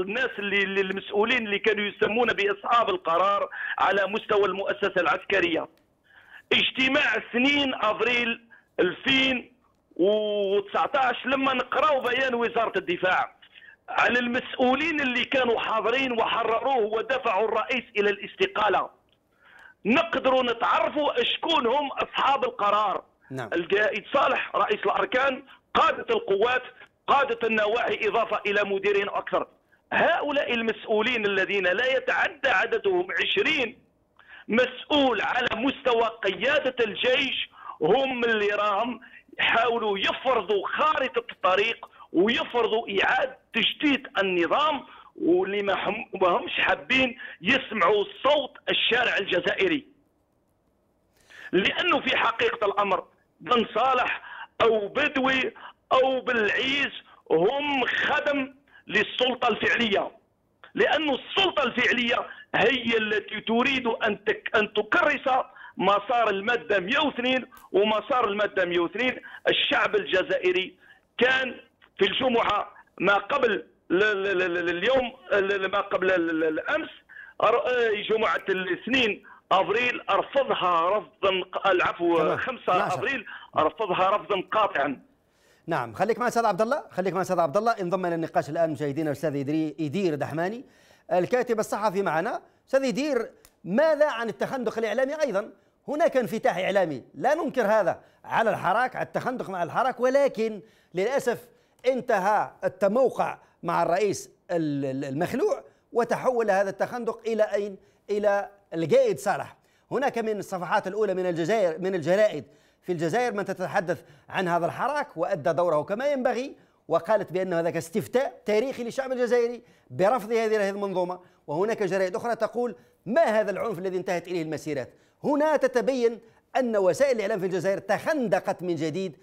S5: الناس اللي المسؤولين اللي كانوا يسمون باصحاب القرار على مستوى المؤسسة العسكرية. اجتماع سنين افريل 2000 و19 لما نقراو بيان وزارة الدفاع على المسؤولين اللي كانوا حاضرين وحرروه ودفعوا الرئيس إلى الاستقالة. نقدروا نتعرفوا شكون هم أصحاب القرار.
S1: نعم.
S5: القائد صالح رئيس الأركان قادة القوات قادة النواحي إضافة إلى مديرين أكثر. هؤلاء المسؤولين الذين لا يتعدى عددهم 20 مسؤول على مستوى قيادة الجيش هم اللي راهم يحاولوا يفرضوا خارطة الطريق ويفرضوا إعادة تجديد النظام واللي ما همش حابين يسمعوا صوت الشارع الجزائري. لأنه في حقيقة الأمر بن صالح أو بدوي أو بالعيز هم خدم للسلطة الفعلية. لأن السلطة الفعلية هي التي تريد أن تكرس مسار المادة 102 ومسار المادة 102 الشعب الجزائري كان في الجمعة ما قبل اليوم ما قبل الأمس جمعة الاثنين افريل رفضها رفضا العفو 5 افريل رفضها رفضا قاطعا.
S1: نعم خليك مع أستاذ عبد الله خليك مع أستاذ عبد الله. انضم إلى النقاش الآن مشاهدينا الأستاذ يدير دحماني. الكاتب الصحفي معنا أستاذ يدير ماذا عن التخندق الإعلامي أيضا؟ هناك انفتاح إعلامي لا ننكر هذا على الحراك على التخندق مع الحراك ولكن للأسف انتهى التموقع مع الرئيس المخلوع وتحول هذا التخندق إلى أين؟ إلى القائد صالح هناك من الصفحات الأولى من الجزائر من الجرائد في الجزائر من تتحدث عن هذا الحراك وأدى دوره كما ينبغي وقالت بأن هذاك استفتاء تاريخي للشعب الجزائري برفض هذه المنظومة وهناك جرائد أخرى تقول ما هذا العنف الذي انتهت إليه المسيرات؟ هنا تتبين أن وسائل الإعلام في الجزائر تخندقت من جديد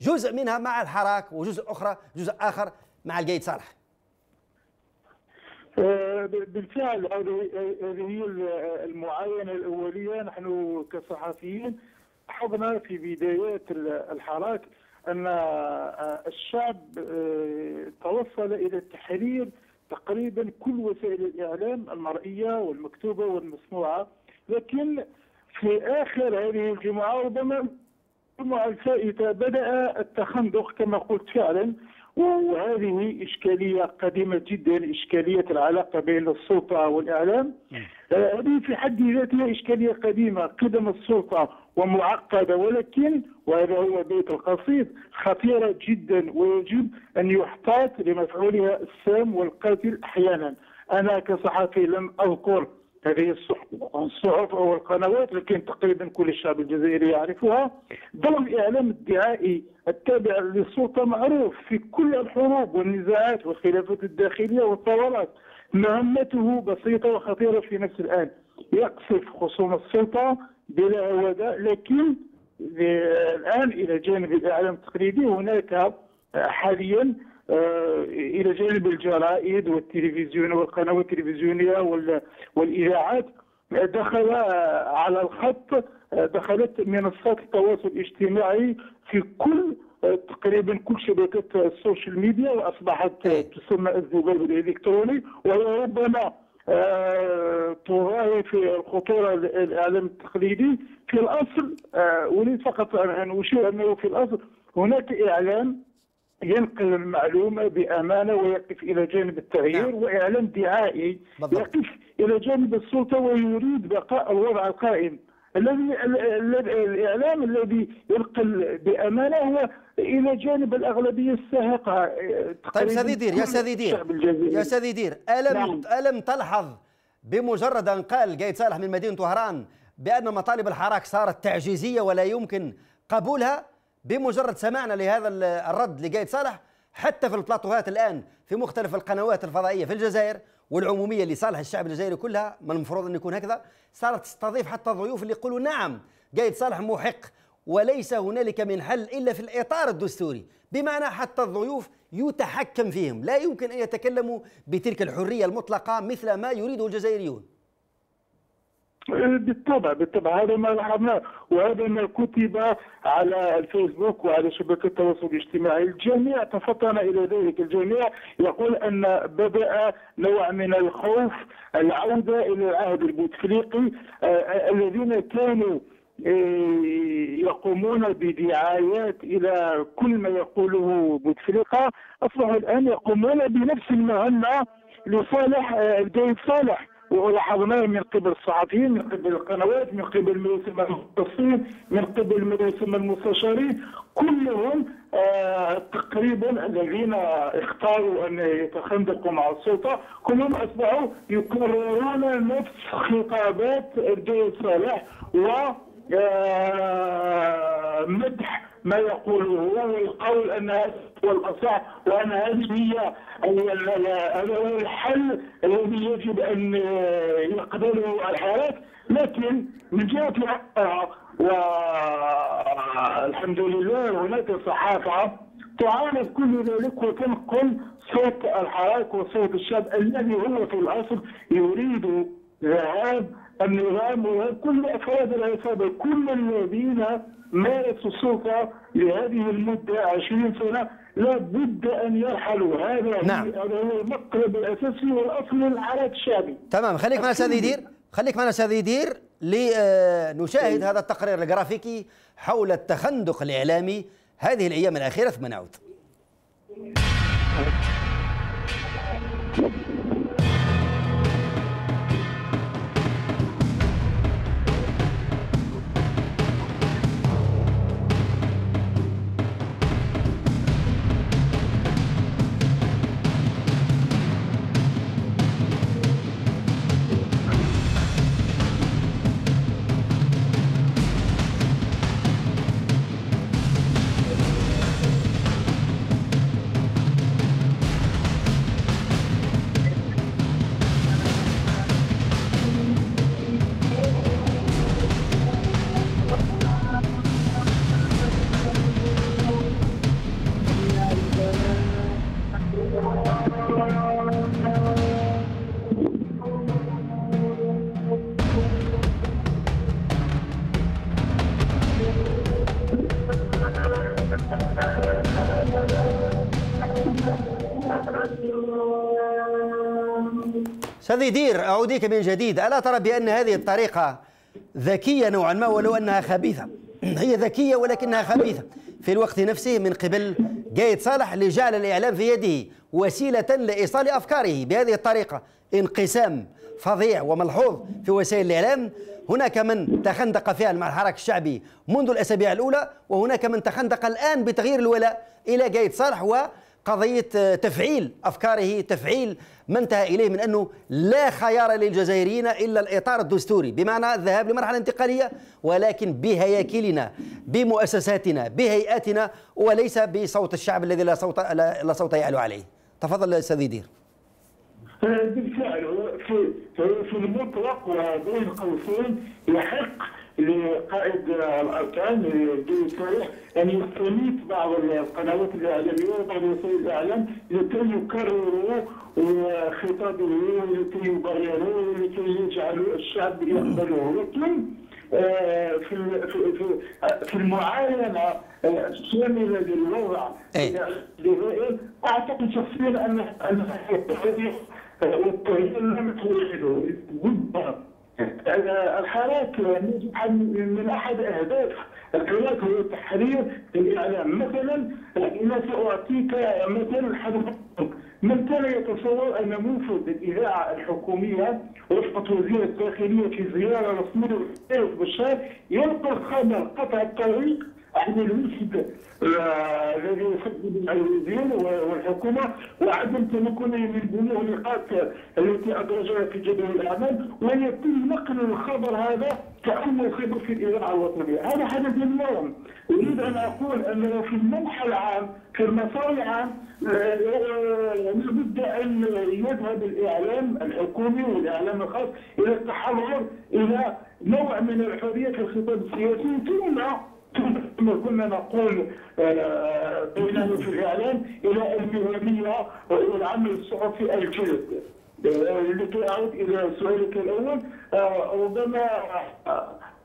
S1: جزء منها مع الحراك وجزء أخرى جزء آخر مع القايد صالح.
S6: آه، بالفعل هذه هي المعاينة الأولية. نحن كصحفيين لاحظنا في بدايات الحراك. أن آه، الشعب آه، توصل إلى تحرير تقريبا كل وسائل الإعلام المرئية والمكتوبة والمسموعة. لكن في آخر هذه الجمعة ربما الجمعة الفائتة بدأ التخندق كما قلت فعلا وهذه إشكالية قديمة جدا إشكالية العلاقة بين السلطة والإعلام. هذه في حد ذاتها إشكالية قديمة قدم السلطة. ومعقدة ولكن وهذا هو بيت القصيد خطيرة جدا ويجب أن يحتاط لمفعولها السام والقاتل أحيانا. أنا كصحفي لم أذكر هذه الصحف أو القنوات لكن تقريبا كل الشعب الجزائري يعرفها. دور الاعلام الدعائي التابع للسلطة معروف في كل الحروب والنزاعات والخلافات الداخلية والثورات. مهمته بسيطة وخطيرة في نفس الآن. يقصف خصوم السلطة بلا هوادة لكن الآن إلى جانب الاعلام التقليدي هناك حاليا آه، إلى جانب الجرائد والتلفزيون والقنوات التلفزيونية والإذاعات دخل على الخط دخلت منصات التواصل الاجتماعي في كل تقريبا كل شبكات السوشيال ميديا وأصبحت تسمى الذباب الإلكتروني وهي آه، تضاهي في الخطورة الإعلام التقليدي في الأصل آه، اريد فقط أن أشير أنه في الأصل هناك إعلام ينقل المعلومة بأمانة ويقف إلى جانب التغيير
S1: نعم.
S6: وإعلام دعائي
S1: بالضبط.
S6: يقف إلى جانب السلطة ويريد بقاء الوضع القائم الذي ال- ال- الإعلام الذي ينقل بأمانة هو إلى جانب الأغلبية الساهقه آه،
S1: طيب سيدي دير يا سيدي دير. يا سيدي دير ألم
S6: نعم.
S1: ألم تلحظ بمجرد أن قال قايد صالح من مدينة وهران بأن مطالب الحراك صارت تعجيزية ولا يمكن قبولها بمجرد سماعنا لهذا ال- الرد لقايد صالح حتى في البلاطوهات الآن في مختلف القنوات الفضائية في الجزائر والعمومية لصالح الشعب الجزائري كلها من المفروض أن يكون هكذا صارت تستضيف حتى الضيوف اللي يقولوا نعم قايد صالح محق وليس هنالك من حل إلا في الإطار الدستوري. بمعنى حتى الضيوف يتحكم فيهم. لا يمكن أن يتكلموا بتلك الحرية المطلقة مثل ما يريده الجزائريون.
S6: بالطبع بالطبع. هذا ما لاحظناه. وهذا ما كتب على الفيسبوك وعلى شبكة التواصل الاجتماعي. الجميع تفطن إلى ذلك. الجميع يقول أن بدأ نوع من الخوف العودة إلى العهد البوتفليقي آه، الذين كانوا آه، يقومون بدعايات إلى كل ما يقوله بوتفليقه أصبحوا الآن يقومون بنفس المهمة لصالح آه، القايد ولاحظناه من قبل الصحفيين من قبل القنوات من قبل ما يسمى المختصين من قبل ما يسمى المستشارين كلهم آه تقريبا الذين اختاروا أن يتخندقوا مع السلطة كلهم أصبحوا يكررون نفس خطابات القايد صالح و آه، مدح ما يقوله هو والقول أن هذا هو الأصح وأن هذه هي هو الحل الذي يجب أن يقبله الحياة لكن من جهة الحقيقة والحمد لله هناك صحافة تعارض كل ذلك وتنقل صوت الحراك وصوت الشعب الذي هو في الاصل يريد ذهاب النظام وكل أفراد العصابة كل الذين مارسوا السلطه لهذه المدة 20 سنة. لابد أن يرحلوا. هذا
S1: نعم.
S6: هذا هو المطلب الأساسي والأصل للحراك الشعبي
S1: تمام. خليك معنا أستاذ يدير. خليك معنا أستاذ يدير لنشاهد هذا التقرير الجرافيكي حول التخندق الإعلامي هذه الأيام الأخيرة. ثم نعود. أستاذ يدير اعوديك من جديد. ألا ترى بأن هذه الطريقة ذكية نوعا ما ولو أنها خبيثة؟ هي ذكية ولكنها خبيثة. في الوقت نفسه من قبل قايد صالح لجعل الإعلام في يده وسيلة لإيصال أفكاره بهذه الطريقة. انقسام فظيع وملحوظ في وسائل الإعلام. هناك من تخندق فعلا مع الحراك الشعبي منذ الأسابيع الأولى وهناك من تخندق الآن بتغيير الولاء إلى قايد صالح و قضية آه، تفعيل أفكاره تفعيل ما انتهى إليه من أنه لا خيار للجزائريين إلا الإطار الدستوري بمعنى الذهاب لمرحلة انتقالية ولكن بهياكلنا بمؤسساتنا بهيئاتنا وليس بصوت الشعب الذي لا صوت لا صوت يعلو عليه. تفضل أستاذ يدير.
S6: بالفعل في في المطلق وبين قوسين يحق لقائد الأركان الجيش صالح أن يستميت بعض القنوات الإعلامية وبعض وسائل الإعلام لكي يكرروا خطابه ولكي يبرروا ولكي يجعلوا الشعب يقبله لكن آه، في في المعاينة آه، الشاملة للوضع
S1: إيه.
S6: الجزائر أعتقد شخصيا ان أن هذه والتغيير لم توجده الحراك من أحد أهداف الحراك هو تحرير الاعلام مثلا أنا سأعطيك مثلا حضرتك من كان يتصور أن منفذ الإذاعة الحكومية وفقة وزير الداخلية في زيارة رسمية بشار يلقى خبر قطع الطريق عن الوفد الذي يسبب الوزير والحكومة وعدم تمكنه من بنوء النقاط التي أدرجها في جدول الأعمال ويتم نقل الخبر هذا كأنه خبر في الإذاعة الوطنية، هذا حدث اليوم، أريد أن أقول أنه في المنحى العام في المسار العام لابد أن يذهب الإعلام الحكومي والإعلام الخاص إلى التحرر إلى نوع من الحرية في الخطاب السياسي ثم كنا نقول بينه في الاعلام إلى المهنيه والعمل الصحفي الجيد. لكي أعود إلى سؤالك الأول ربما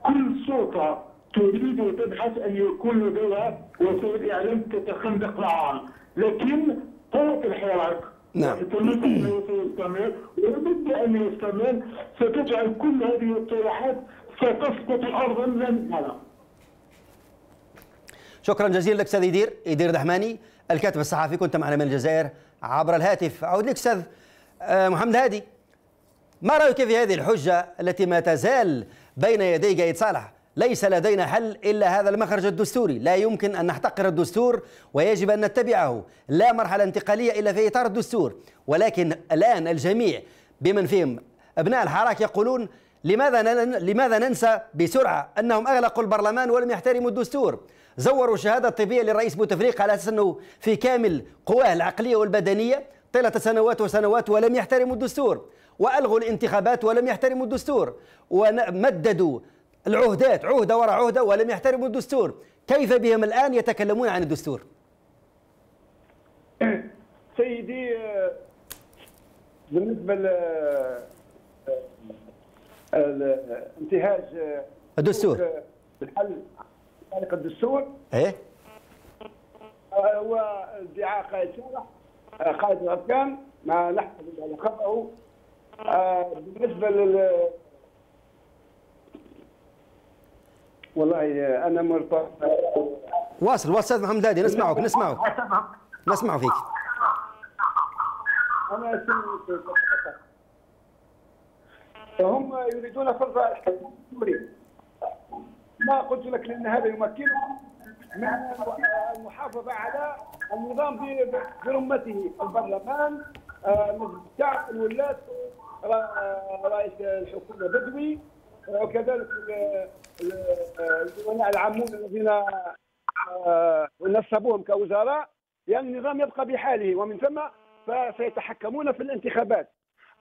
S6: كل سلطه تريد وتبحث أن يكون لديها وسائل إعلام تتخندق معها لكن قوه الحراك.
S1: نعم.
S6: يستمر أن يستمر. ستجعل كل هذه الطروحات ستسقط ارضا لن نرى
S1: شكرا جزيلا لك أستاذ يدير يدير دحماني الكاتب الصحفي كنت معنا من الجزائر عبر الهاتف. أعود لك أستاذ آه، محمد هادي. ما رأيك في هذه الحجة التي ما تزال بين يدي قايد صالح؟ ليس لدينا حل إلا هذا المخرج الدستوري، لا يمكن أن نحتقر الدستور ويجب أن نتبعه، لا مرحلة انتقالية إلا في إطار الدستور، ولكن الآن الجميع بمن فيهم أبناء الحراك يقولون لماذا لماذا ننسى بسرعة أنهم أغلقوا البرلمان ولم يحترموا الدستور؟ زوروا الشهاده الطبيه للرئيس بوتفليقه على أساس أنه في كامل قواه العقلية والبدنية طيلة سنوات وسنوات ولم يحترموا الدستور وألغوا الانتخابات ولم يحترموا الدستور ومددوا العهدات عهدة وراء عهدة ولم يحترموا الدستور. كيف بهم الآن يتكلمون عن الدستور؟
S4: سيدي بالنسبة ل انتهاج
S1: الدستور.
S4: الحل طريق الدستور
S1: إيه؟
S4: هو ادعاء قائد شرح قائد الأركان. ما نحسب على خطأه. بالنسبة لل والله أنا مرتبط.
S1: واصل واصل أستاذ محمد هادي نسمعك نسمعك. نسمع فيك.
S4: أنا فهم يريدون فرض الحكم السوري ما قلت لك لأن هذا يمكنهم من المحافظة على النظام برمته البرلمان الشعب الولاة رئيس الحكومة بدوي وكذلك الزملاء العامون الذين آه، نصبوهم كوزراء يعني النظام يبقى بحاله. ومن ثم فسيتحكمون في الانتخابات.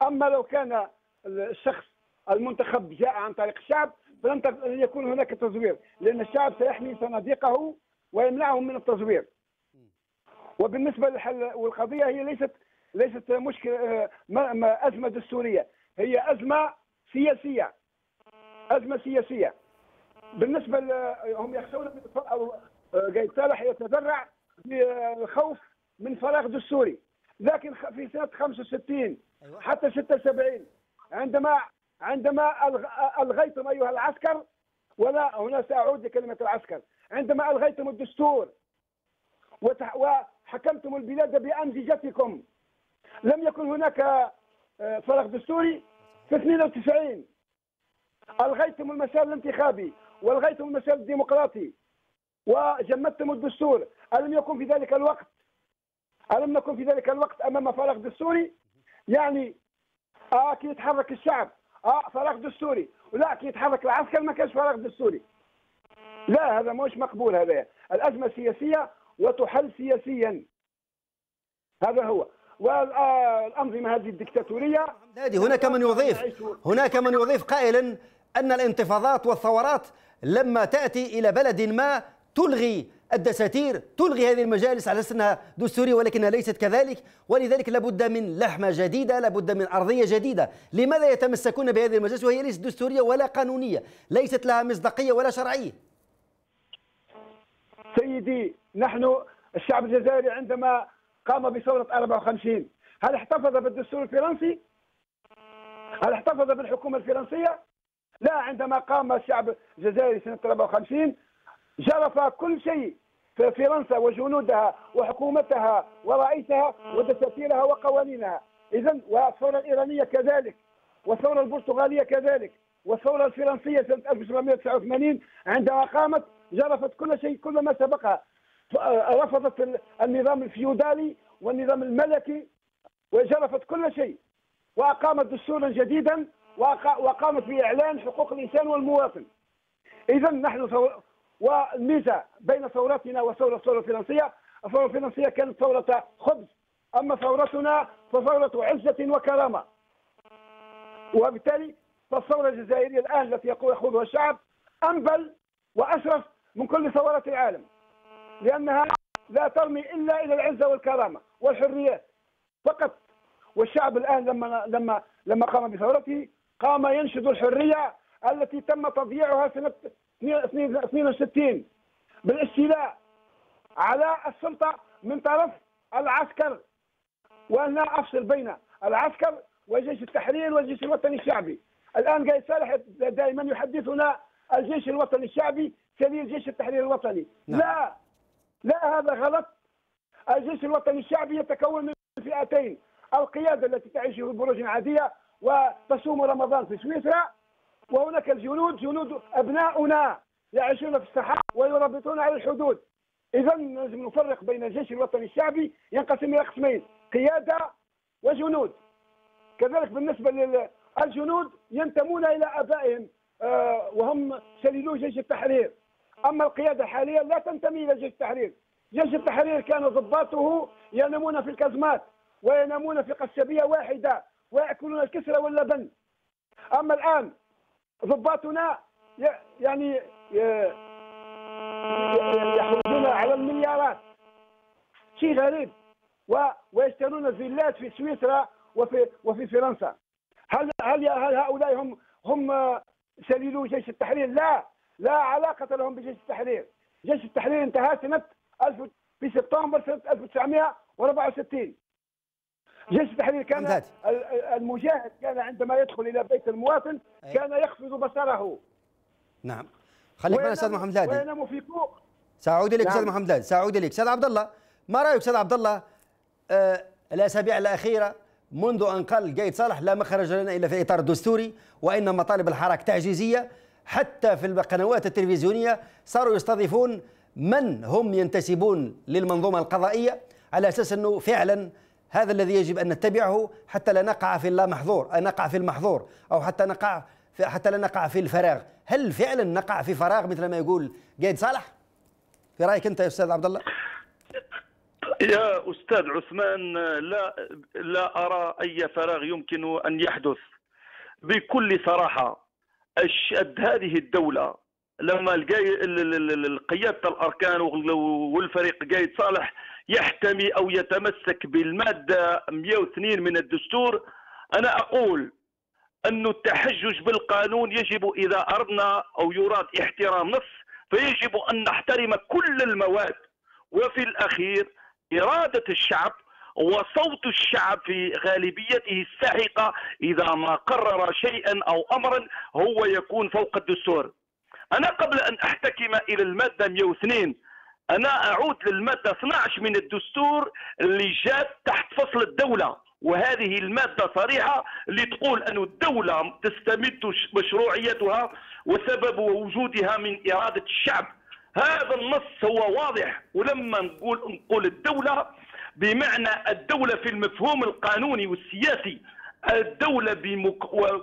S4: أما لو كان الشخص المنتخب جاء عن طريق الشعب فلن يكون هناك تزوير لأن الشعب سيحمي صناديقه ويمنعهم من التزوير. وبالنسبة للحل والقضية هي ليست ليست مشكلة آه، أزمة دستورية. هي أزمة سياسية. أزمة سياسية. بالنسبة هم يخشون أو آه، قايد صالح يتذرع بالخوف من فراغ دستوري. لكن في سنة 65 أيوة. حتى 76 عندما عندما ألغيتم أيها العسكر ولا هنا سأعود لكلمة العسكر. عندما ألغيتم الدستور وحكمتم البلاد بأمزجتكم لم يكن هناك آه، فراغ دستوري في 92 ألغيتم المسار الانتخابي والغيتم المسار الديمقراطي وجمدتم الدستور. ألم يكن في ذلك الوقت؟ ألم نكن في ذلك الوقت أمام فراغ دستوري؟ يعني آه كي يتحرك الشعب. آه فراغ دستوري. ولا كي يتحرك العسكر ما كانش فراغ دستوري. لا هذا مش مقبول هذا. الأزمة سياسية وتحل سياسيا. هذا هو. والأنظمة هذه الدكتاتورية
S1: هناك من يضيف. هناك من يضيف قائلا أن الانتفاضات والثورات لما تأتي إلى بلد ما تلغي الدساتير تلغي هذه المجالس على أساس انها دستورية ولكنها ليست كذلك. ولذلك لابد من لحمة جديدة لابد من أرضية جديدة. لماذا يتمسكون بهذه المجالس وهي ليست دستورية ولا قانونية؟ ليست لها مصداقية ولا شرعية.
S4: سيدي نحن الشعب الجزائري عندما قام بثورة 54 هل احتفظ بالدستور الفرنسي؟ هل احتفظ بالحكومة الفرنسية؟ لا عندما قام الشعب الجزائري سنة 54 جرف كل شيء. فرنسا وجنودها وحكومتها ورئيسها ودساتيرها وقوانينها. إذا والثورة الإيرانية كذلك والثورة البرتغالية كذلك والثورة الفرنسية سنة 1789 عندما قامت جرفت كل شيء كل ما سبقها. رفضت النظام الفيودالي والنظام الملكي وجرفت كل شيء. وأقامت دستورا جديدا وقامت بإعلان حقوق الإنسان والمواطن. إذا نحن والميزة بين ثورتنا وثورة الثورة الفرنسية الثورة الفرنسية كانت ثورة خبز. أما ثورتنا فثورة عزة وكرامة. وبالتالي فالثورة الجزائرية الآن التي يخوضها الشعب أنبل وأشرف من كل ثورات العالم. لأنها لا ترمي إلا إلى العزة والكرامة والحريات فقط. والشعب الآن لما لما لما قام بثورته قام ينشد الحرية التي تم تضييعها سنة 62 بالاستيلاء على السلطة من طرف العسكر. وأنا أفصل بين العسكر وجيش التحرير والجيش الوطني الشعبي. الآن قايد صالح دائما يحدثنا الجيش الوطني الشعبي سبيل جيش التحرير الوطني. نعم. لا لا هذا غلط. الجيش الوطني الشعبي يتكون من فئتين. القيادة التي تعيش في بروج عادية وتصوم رمضان في سويسرا وهناك الجنود جنود أبناؤنا يعيشون في الصحراء ويربطون على الحدود. إذا لازم نفرق بين الجيش الوطني الشعبي ينقسم إلى قسمين قيادة وجنود. كذلك بالنسبة للجنود ينتمون إلى آبائهم آه، وهم سليلو جيش التحرير. أما القيادة حاليا لا تنتمي إلى جيش التحرير. جيش التحرير كان ضباطه ينامون في الكزمات وينامون في قشبية واحدة ويأكلون الكسرة واللبن. أما الآن ضباطنا يعني يخرجون على المليارات. شيء غريب. ويشترون فيلات في سويسرا وفي وفي فرنسا. هل هل هل هؤلاء هم هم سليلو جيش التحرير؟ لا. لا علاقة لهم بجيش التحرير. جيش التحرير انتهى سنة 1000 في سبتمبر سنة 1964 جيش التحرير كان المجاهد كان عندما يدخل إلى بيت المواطن كان يخفض بصره.
S1: نعم. خليك معنا أستاذ محمد هادي
S4: وينام في فوق
S1: سأعود إليك أستاذ نعم. محمد هادي سأعود إليك. أستاذ عبد الله ما رأيك أستاذ عبد الله؟ آه الأسابيع الأخيرة منذ أن قال قايد صالح لا مخرج لنا إلا في إطار الدستوري وإن مطالب الحراك تعجيزيه حتى في القنوات التلفزيونية صاروا يستضيفون من هم ينتسبون للمنظومة القضائية على أساس أنه فعلا هذا الذي يجب أن نتبعه حتى لا نقع في اللامحظور أو نقع في المحظور أو حتى نقع في حتى لا نقع في الفراغ. هل فعلا نقع في فراغ مثل ما يقول قايد صالح؟ في رأيك أنت يا أستاذ عبد الله؟
S5: يا أستاذ عثمان لا لا أرى أي فراغ يمكن أن يحدث. بكل صراحة هذه الدولة لما قياده الأركان والفريق قايد صالح يحتمي أو يتمسك بالمادة 102 من الدستور أنا أقول أن التحجج بالقانون يجب إذا أردنا أو يراد احترام نص فيجب أن نحترم كل المواد. وفي الأخير إرادة الشعب وصوت الشعب في غالبيته الساحقة إذا ما قرر شيئا أو أمرا هو يكون فوق الدستور. أنا قبل أن أحتكم إلى المادة 102 أنا أعود للمادة 12 من الدستور اللي جاءت تحت فصل الدولة وهذه المادة صريحة اللي تقول أن الدولة تستمد مشروعيتها وسبب وجودها من إرادة الشعب. هذا النص هو واضح ولما نقول نقول الدولة بمعنى الدولة في المفهوم القانوني والسياسي الدولة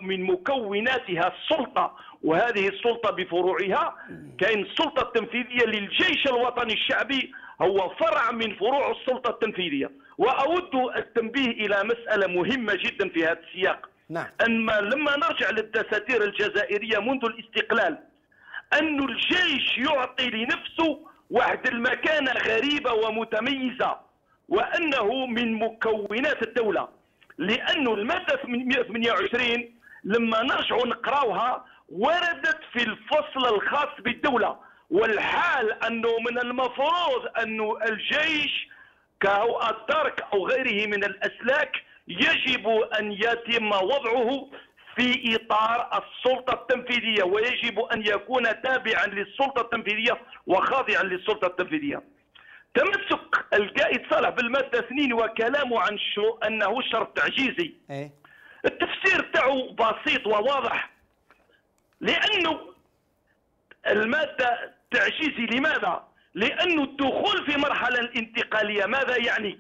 S5: من مكوناتها السلطة وهذه السلطة بفروعها كاين السلطة التنفيذية للجيش الوطني الشعبي هو فرع من فروع السلطة التنفيذية. وأود التنبيه إلى مسألة مهمة جدا في هذا السياق.
S1: نعم.
S5: أن لما نرجع للدساتير الجزائرية منذ الاستقلال أن الجيش يعطي لنفسه واحد المكانة غريبة ومتميزة وأنه من مكونات الدولة. لأن المادة 128 لما نرجع نقراوها وردت في الفصل الخاص بالدولة. والحال أنه من المفروض أنه الجيش كهو الدرك أو غيره من الأسلاك يجب أن يتم وضعه في إطار السلطة التنفيذية ويجب أن يكون تابعا للسلطة التنفيذية وخاضعا للسلطة التنفيذية. تمسك القائد صالح بالمادة 2 وكلامه عن شو أنه شرط تعجيزي
S1: إيه؟
S5: التفسير تاعو بسيط وواضح لأنه المادة تعجيزي لماذا؟ لأن الدخول في مرحلة الانتقالية ماذا يعني؟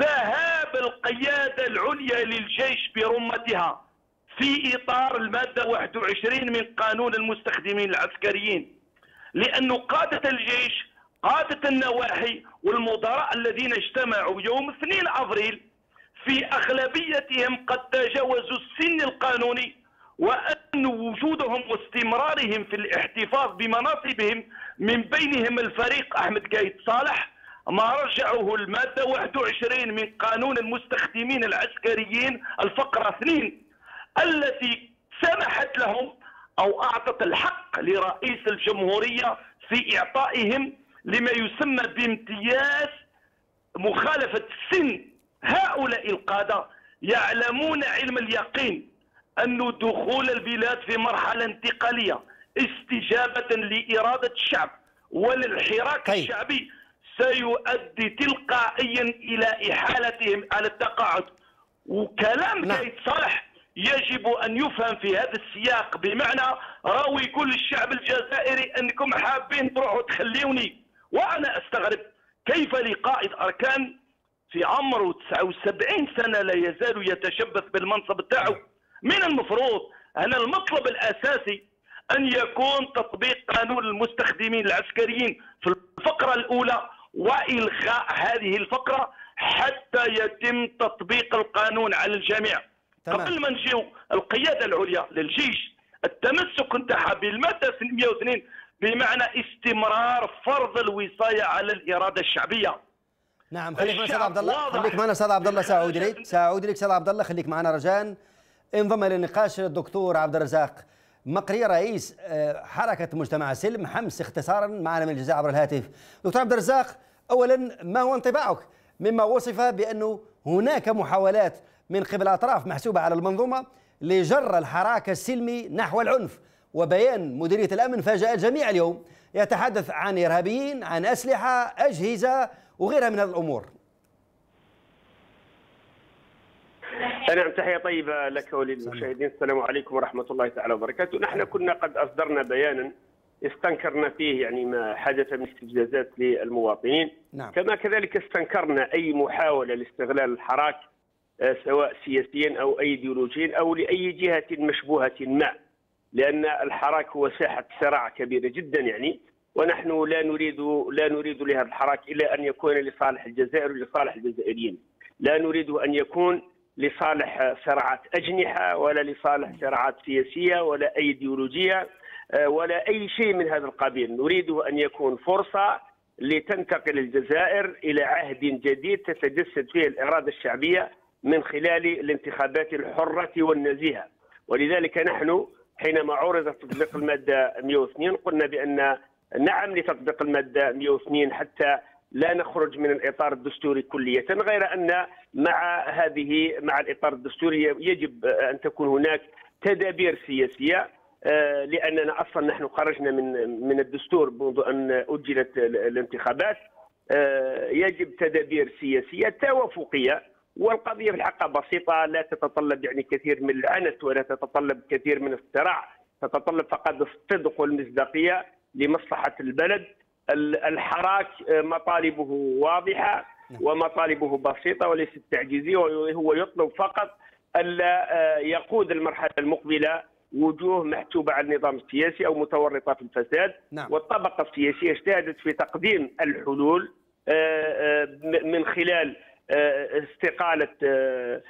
S5: ذهاب القيادة العليا للجيش برمتها في إطار المادة 21 من قانون المستخدمين العسكريين لأن قادة الجيش قادة النواحي والمدراء الذين اجتمعوا يوم 2 أفريل في أغلبيتهم قد تجاوزوا السن القانوني وأن وجودهم واستمرارهم في الاحتفاظ بمناصبهم من بينهم الفريق أحمد قايد صالح ما رجعه المادة 21 من قانون المستخدمين العسكريين الفقرة 2 التي سمحت لهم أو أعطت الحق لرئيس الجمهورية في إعطائهم لما يسمى بامتياز مخالفة السن هؤلاء القادة يعلمون علم اليقين أن دخول البلاد في مرحلة انتقالية استجابة لإرادة الشعب وللحراك
S1: طيب.
S5: الشعبي سيؤدي تلقائيا إلى إحالتهم على التقاعد وكلام
S1: نعم.
S5: سيد صالح يجب أن يفهم في هذا السياق بمعنى راهو يقول للشعب الجزائري أنكم حابين تروحوا تخليوني وأنا أستغرب كيف لقائد أركان في عمره 79 سنة لا يزال يتشبث بالمنصب تاعه من المفروض أن المطلب الأساسي أن يكون تطبيق قانون المستخدمين العسكريين في الفقرة الأولى وإلغاء هذه الفقرة حتى يتم تطبيق القانون على الجميع
S1: تمام.
S5: قبل ما نجيو القيادة العليا للجيش التمسك انتهى بالمادة 102 بمعنى استمرار فرض الوصاية على الإرادة الشعبية.
S1: نعم خليك معنا
S5: أستاذ
S1: عبد الله. خليك معنا أستاذ عبد الله سأعود إليك. سأعود إليك أستاذ عبد الله خليك معنا رجاء. انضم للنقاش الدكتور عبد الرزاق مقري رئيس آه، حركة مجتمع سلم حمص اختصارا معنا من الجزائر عبر الهاتف. دكتور عبد الرزاق أولا ما هو انطباعك مما وصف بأنه هناك محاولات من قبل أطراف محسوبة على المنظومة لجر الحراك السلمي نحو العنف وبيان مديرية الأمن فاجأ الجميع اليوم يتحدث عن إرهابيين عن أسلحة أجهزة وغيرها من هذه الأمور.
S7: نعم تحية طيبة لك وللمشاهدين. السلام عليكم ورحمة الله تعالى وبركاته. نحن كنا قد أصدرنا بيانا استنكرنا فيه يعني ما حدث من استفزازات للمواطنين.
S1: نعم.
S7: كما كذلك استنكرنا أي محاولة لاستغلال الحراك آه، سواء سياسيا أو أيديولوجيا أو لأي جهة مشبوهة ما. لأن الحراك هو ساحة صراع كبيرة جدا يعني ونحن لا نريد لا نريد لهذا الحراك إلا أن يكون لصالح الجزائر ولصالح الجزائريين. لا نريد أن يكون لصالح صراعات أجنحة ولا لصالح صراعات سياسية ولا أيديولوجية آه، ولا أي شيء من هذا القبيل. نريده أن يكون فرصة لتنتقل الجزائر إلى عهد جديد تتجسد فيه الإرادة الشعبية من خلال الانتخابات الحرة والنزيهة. ولذلك نحن حينما عرض تطبيق المادة 102 قلنا بأن نعم لتطبيق المادة 102 حتى لا نخرج من الإطار الدستوري كلية. غير أن مع هذه مع الإطار الدستوري يجب أن تكون هناك تدابير سياسية آه، لأننا أصلا نحن خرجنا من من الدستور منذ أن أجلت الانتخابات. آه، يجب تدابير سياسية توافقية. والقضية في الحقيقة بسيطة لا تتطلب يعني كثير من العنت ولا تتطلب كثير من الصراع. تتطلب فقط الصدق والمصداقية لمصلحة البلد. ال- الحراك آه، مطالبه واضحة ومطالبه بسيطة وليست تعجيزية وهو يطلب فقط ألا آه، يقود المرحلة المقبلة وجوه محسوبة على النظام السياسي أو متورطة في الفساد.
S1: نعم.
S7: والطبقة السياسية اجتهدت في تقديم الحلول آه، من خلال استقالة آه،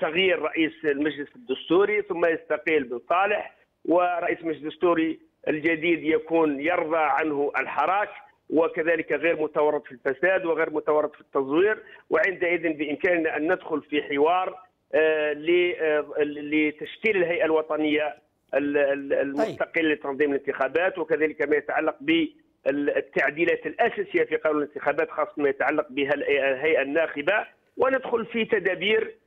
S7: تغيير رئيس المجلس الدستوري ثم يستقيل بالصالح ورئيس المجلس الدستوري الجديد يكون يرضى عنه الحراك وكذلك غير متورط في الفساد وغير متورط في التزوير وعندئذ بإمكاننا أن ندخل في حوار آه، آه، لتشكيل الهيئة الوطنية ال- ال- المستقلة لتنظيم الانتخابات وكذلك ما يتعلق بالتعديلات الأساسية في قانون الانتخابات خاصة ما يتعلق بها الهيئة الناخبة وندخل في تدابير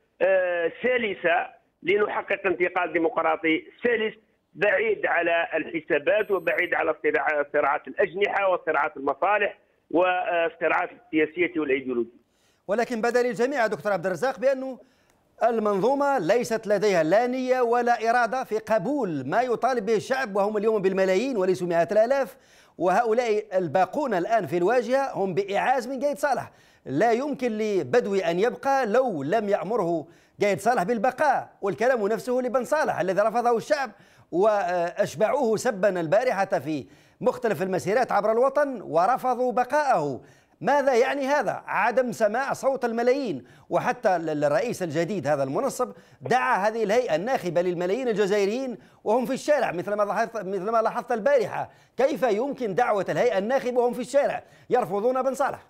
S7: سلسه لنحقق انتقال ديمقراطي سلس بعيد على الحسابات وبعيد على صراعات الأجنحة وصراعات المصالح والصراعات السياسية والإيديولوجية.
S1: ولكن بدا للجميع دكتور عبد الرزاق بانه المنظومة ليست لديها لا نية ولا إرادة في قبول ما يطالب به الشعب وهم اليوم بالملايين وليسوا مئات الآلاف وهؤلاء الباقون الآن في الواجهة هم بإعاز من قايد صالح. لا يمكن لبدوي أن يبقى لو لم يأمره قايد صالح بالبقاء والكلام نفسه لبن صالح الذي رفضه الشعب وأشبعوه سبا البارحة في مختلف المسيرات عبر الوطن ورفضوا بقاءه. ماذا يعني هذا؟ عدم سماع صوت الملايين وحتى الرئيس الجديد هذا المنصب دعا هذه الهيئة الناخبة للملايين الجزائريين وهم في الشارع مثل ما لاحظت مثل ما لاحظت البارحة، كيف يمكن دعوة الهيئة الناخبة وهم في الشارع يرفضون بن صالح؟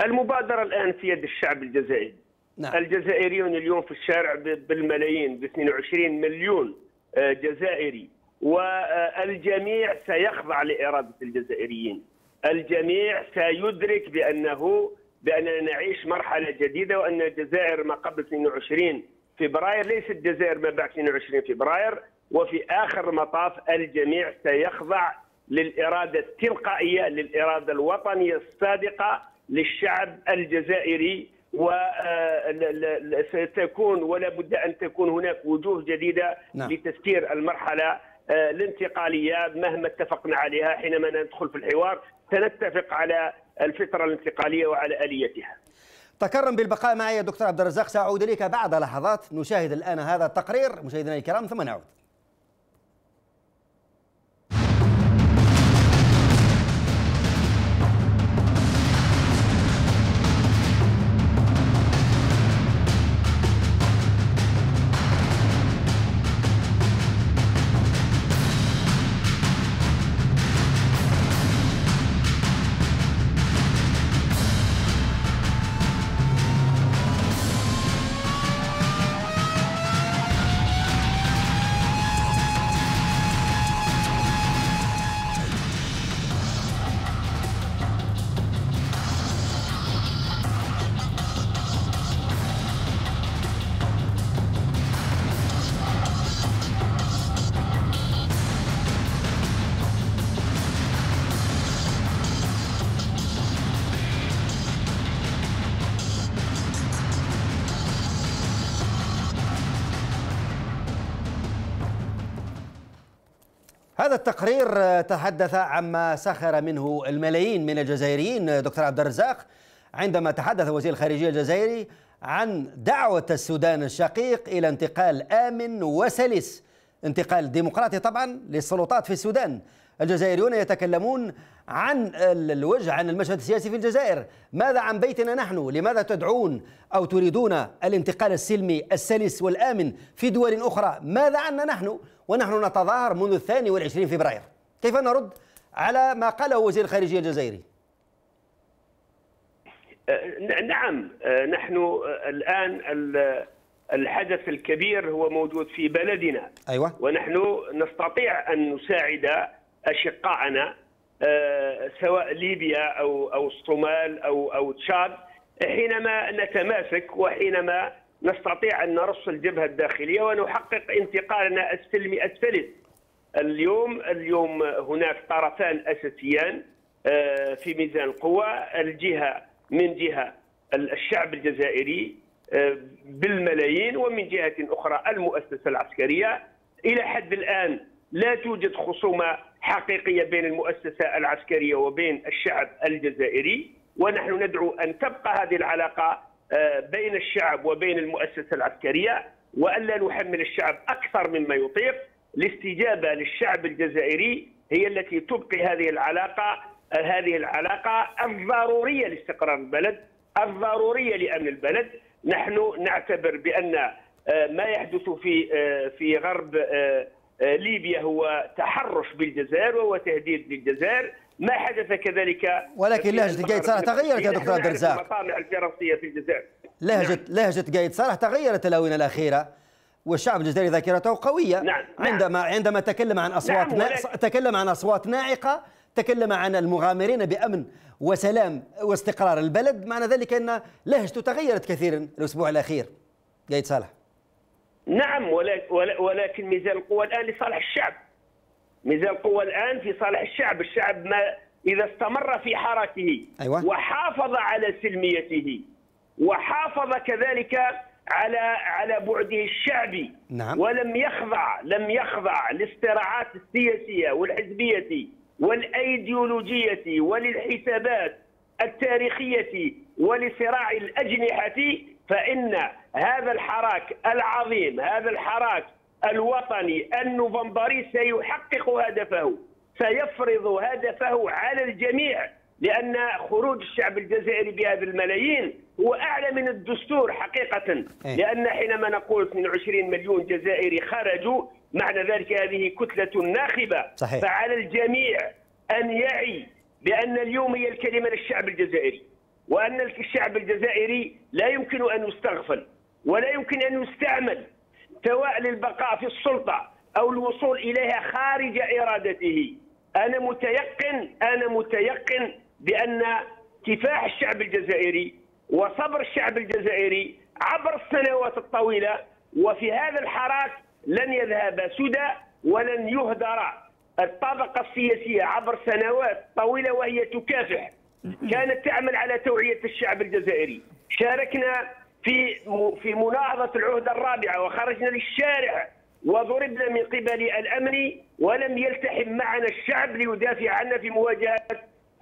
S7: المبادرة الآن في يد الشعب الجزائري نعم. الجزائريون اليوم في الشارع بالملايين ب 22 مليون آه، جزائري والجميع سيخضع لإرادة الجزائريين الجميع سيدرك بأنه باننا نعيش مرحلة جديدة وأن الجزائر ما قبل 22 فبراير ليست الجزائر ما بعد 22 فبراير وفي آخر المطاف الجميع سيخضع للإرادة التلقائية للإرادة الوطنية الصادقة للشعب الجزائري وستكون ولا بد أن تكون هناك وجوه جديدة نعم. لتسيير المرحلة آه، الانتقالية مهما اتفقنا عليها حينما ندخل في الحوار سنتفق على الفترة الانتقالية وعلى آليتها.
S1: تكرم بالبقاء معي دكتور عبد الرزاق سأعود إليك بعد لحظات نشاهد الآن هذا التقرير مشاهدينا الكرام ثم نعود. هذا التقرير تحدث عما سخر منه الملايين من الجزائريين دكتور عبد الرزاق. عندما تحدث وزير الخارجية الجزائري عن دعوة السودان الشقيق إلى انتقال آمن وسلس انتقال ديمقراطي طبعا للسلطات في السودان. الجزائريون يتكلمون عن الوجه عن المشهد السياسي في الجزائر. ماذا عن بيتنا نحن؟ لماذا تدعون أو تريدون الانتقال السلمي السلس والآمن في دول أخرى؟ ماذا عنا نحن؟ ونحن نتظاهر منذ الثاني والعشرين فبراير. كيف نرد على ما قاله وزير الخارجية الجزائري؟
S7: أه، نعم. أه، نحن أه، الآن الحدث الكبير هو موجود في بلدنا.
S1: أيوة.
S7: ونحن نستطيع أن نساعد أشقائنا سواء ليبيا أو أو الصومال أو أو تشاد حينما نتماسك وحينما نستطيع أن نرص الجبهة الداخلية ونحقق انتقالنا السلمي السلس اليوم اليوم هناك طرفان أساسيان آه، في ميزان القوى الجهة من جهة الشعب الجزائري آه، بالملايين ومن جهة أخرى المؤسسة العسكرية. إلى حد الآن لا توجد خصومة حقيقية بين المؤسسة العسكرية وبين الشعب الجزائري ونحن ندعو أن تبقى هذه العلاقة بين الشعب وبين المؤسسة العسكرية والا نحمل الشعب أكثر مما يطيق. الاستجابة للشعب الجزائري هي التي تبقي هذه العلاقة هذه العلاقة الضرورية لاستقرار البلد الضرورية لأمن البلد. نحن نعتبر بأن آه، ما يحدث في آه، في غرب ليبيا هو تحرش بالجزائر وهو تهديد للجزائر. ما حدث كذلك
S1: ولكن لهجة قايد صالح تغيرت يا دكتور عبد الرزاق
S7: المطامع الفرنسية في الجزائر
S1: لهجة نعم. لهجة قايد صالح تغيرت الآونة الأخيرة والشعب الجزائري ذاكرته قوية
S7: نعم.
S1: عندما عندما تكلم عن أصوات نعم. تكلم عن أصوات ناعقة تكلم عن المغامرين بأمن وسلام واستقرار البلد معنى ذلك أن لهجته تغيرت كثيرا الأسبوع الأخير قايد صالح
S7: نعم ولكن ميزان القوى الآن لصالح الشعب ميزان القوى الآن في صالح الشعب الشعب ما إذا استمر في حركه
S1: أيوة.
S7: وحافظ على سلميته وحافظ كذلك على على بعده الشعبي
S1: نعم.
S7: ولم يخضع لم يخضع للصراعات السياسية والحزبية والأيديولوجية وللحسابات التاريخية ولصراع الأجنحة فإن هذا الحراك العظيم هذا الحراك الوطني النوفمبري سيحقق هدفه سيفرض هدفه على الجميع لأن خروج الشعب الجزائري بهذه الملايين هو أعلى من الدستور حقيقة
S1: إيه.
S7: لأن حينما نقول 22 مليون جزائري خرجوا معنى ذلك هذه كتلة ناخبة
S1: صحيح.
S7: فعلى الجميع أن يعي بأن اليوم هي الكلمة للشعب الجزائري وأن الشعب الجزائري لا يمكن أن يستغفل ولا يمكن أن يستعمل سواء للبقاء في السلطة أو الوصول إليها خارج إرادته. أنا متيقن أنا متيقن بأن كفاح الشعب الجزائري وصبر الشعب الجزائري عبر السنوات الطويلة وفي هذا الحراك لن يذهب سدى ولن يهدر الطبقة السياسية عبر سنوات طويلة وهي تكافح. كانت تعمل على توعية الشعب الجزائري. شاركنا في في مناهضة العهدة الرابعة وخرجنا للشارع وضربنا من قبل الأمن ولم يلتحم معنا الشعب ليدافع عنا في مواجهة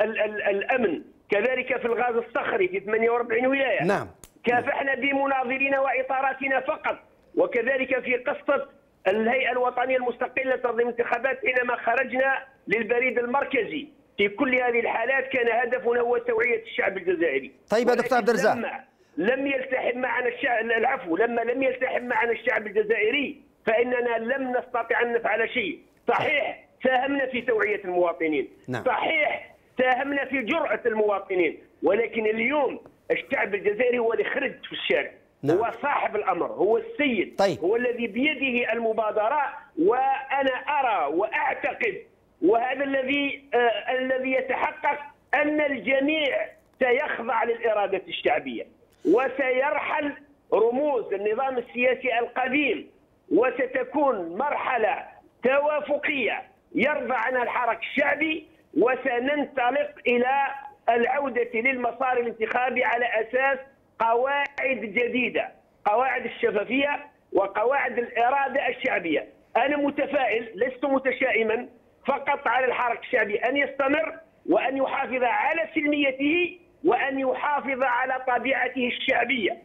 S7: ال ال الأمن. كذلك في الغاز الصخري في 48 ولاية.
S1: نعم.
S7: كافحنا بمناظرين وإطاراتنا فقط. وكذلك في قصة الهيئة الوطنية المستقلة تنظيم الانتخابات حينما خرجنا للبريد المركزي. في كل هذه الحالات كان هدفنا هو توعية الشعب الجزائري.
S1: طيب يا دكتور عبد الرزاق.
S7: لم يلتحم معنا الشعب العفو لما لم يلتحم معنا الشعب الجزائري فإننا لم نستطع أن نفعل شيء صحيح ساهمنا في توعية المواطنين
S1: نعم.
S7: صحيح ساهمنا في جرأة المواطنين ولكن اليوم الشعب الجزائري هو اللي خرج في الشارع
S1: نعم.
S7: هو صاحب الأمر هو السيد
S1: طيب.
S7: هو الذي بيده المبادرة وأنا أرى وأعتقد وهذا الذي آه الذي يتحقق أن الجميع سيخضع للإرادة الشعبية وسيرحل رموز النظام السياسي القديم وستكون مرحلة توافقية. يرضى عنها الحراك الشعبي وسننطلق إلى العودة للمسار الانتخابي على أساس قواعد جديدة قواعد الشفافية وقواعد الإرادة الشعبية. أنا متفائل لست متشائما فقط على الحركه الشعبي أن يستمر وأن يحافظ على سلميته وأن يحافظ على طبيعته الشعبية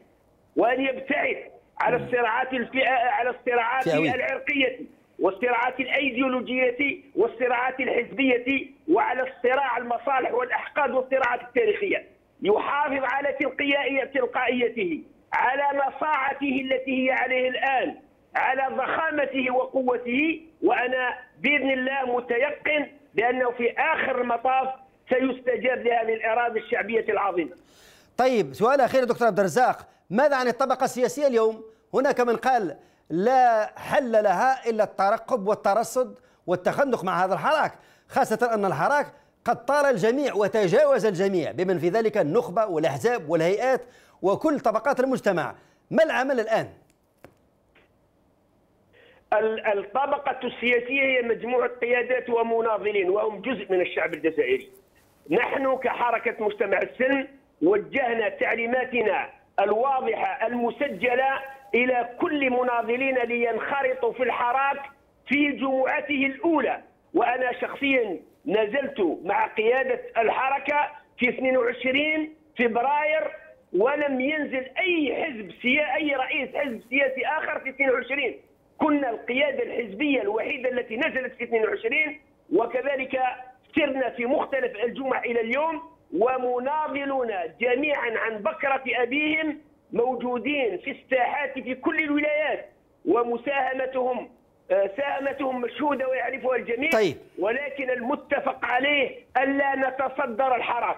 S7: وأن يبتعد على الصراعات الفئة على الصراعات
S1: فئوية.
S7: العرقية والصراعات الأيديولوجية والصراعات الحزبية وعلى الصراع المصالح والأحقاد والصراعات التاريخية. يحافظ على تلقائية تلقائيته على نصاعته التي هي عليه الآن على ضخامته وقوته. وأنا بإذن الله متيقن بأنه في آخر المطاف سيستجاب لهذه الإرادة الشعبية العظيمة.
S1: طيب سؤال أخير دكتور عبد الرزاق. ماذا عن الطبقة السياسية اليوم؟ هناك من قال لا حل لها إلا الترقب والترصد والتخندق مع هذا الحراك خاصة أن الحراك قد طال الجميع وتجاوز الجميع بمن في ذلك النخبة والأحزاب والهيئات وكل طبقات المجتمع. ما العمل الآن؟
S7: الطبقة السياسية هي مجموعة قيادات ومناضلين وهم جزء من الشعب الجزائري. نحن كحركة مجتمع السن وجهنا تعليماتنا الواضحة المسجلة إلى كل مناضلين لينخرطوا في الحراك في جمعته الأولى. وأنا شخصيا نزلت مع قيادة الحركة في 22 فبراير ولم ينزل أي حزب سياسي أي رئيس حزب سياسي آخر في 22 كنا القيادة الحزبية الوحيدة التي نزلت في 22 وكذلك سرنا في مختلف الجمع إلى اليوم ومناضلون جميعا عن بكرة أبيهم موجودين في الساحات في كل الولايات ومساهمتهم ساهمتهم مشهودة ويعرفها الجميع
S1: طيب.
S7: ولكن المتفق عليه الا نتصدر الحراك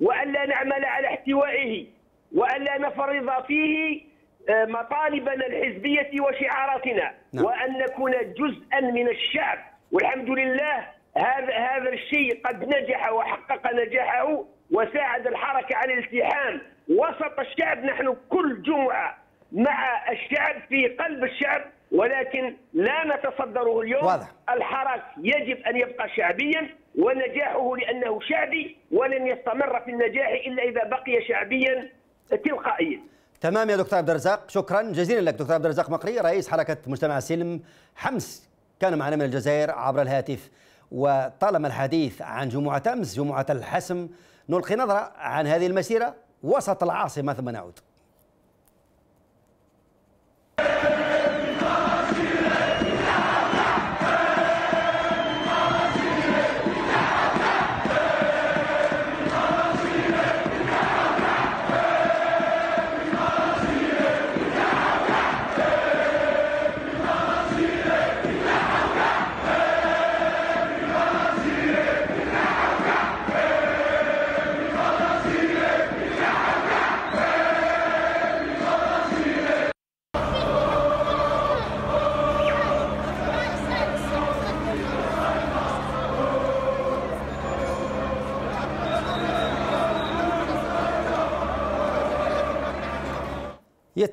S7: والا نعمل على احتوائه والا نفرض فيه مطالبنا الحزبية وشعاراتنا
S1: نعم.
S7: وأن نكون جزءا من الشعب والحمد لله هذا هذا الشيء قد نجح وحقق نجاحه وساعد الحركة على الالتحام. وسط الشعب نحن كل جمعة مع الشعب في قلب الشعب ولكن لا نتصدره اليوم.
S1: واضح.
S7: الحراك يجب أن يبقى شعبيا ونجاحه لأنه شعبي ولن يستمر في النجاح إلا إذا بقي شعبيا تلقائيا.
S1: تمام يا دكتور عبد الرزاق. شكرا. جزيلا لك دكتور عبد الرزاق مقري رئيس حركة مجتمع السلم حمس كان معنا من الجزائر عبر الهاتف. وطالما الحديث عن جمعة أمس جمعة الحسم نلقي نظرة عن هذه المسيرة وسط العاصمة ثم نعود.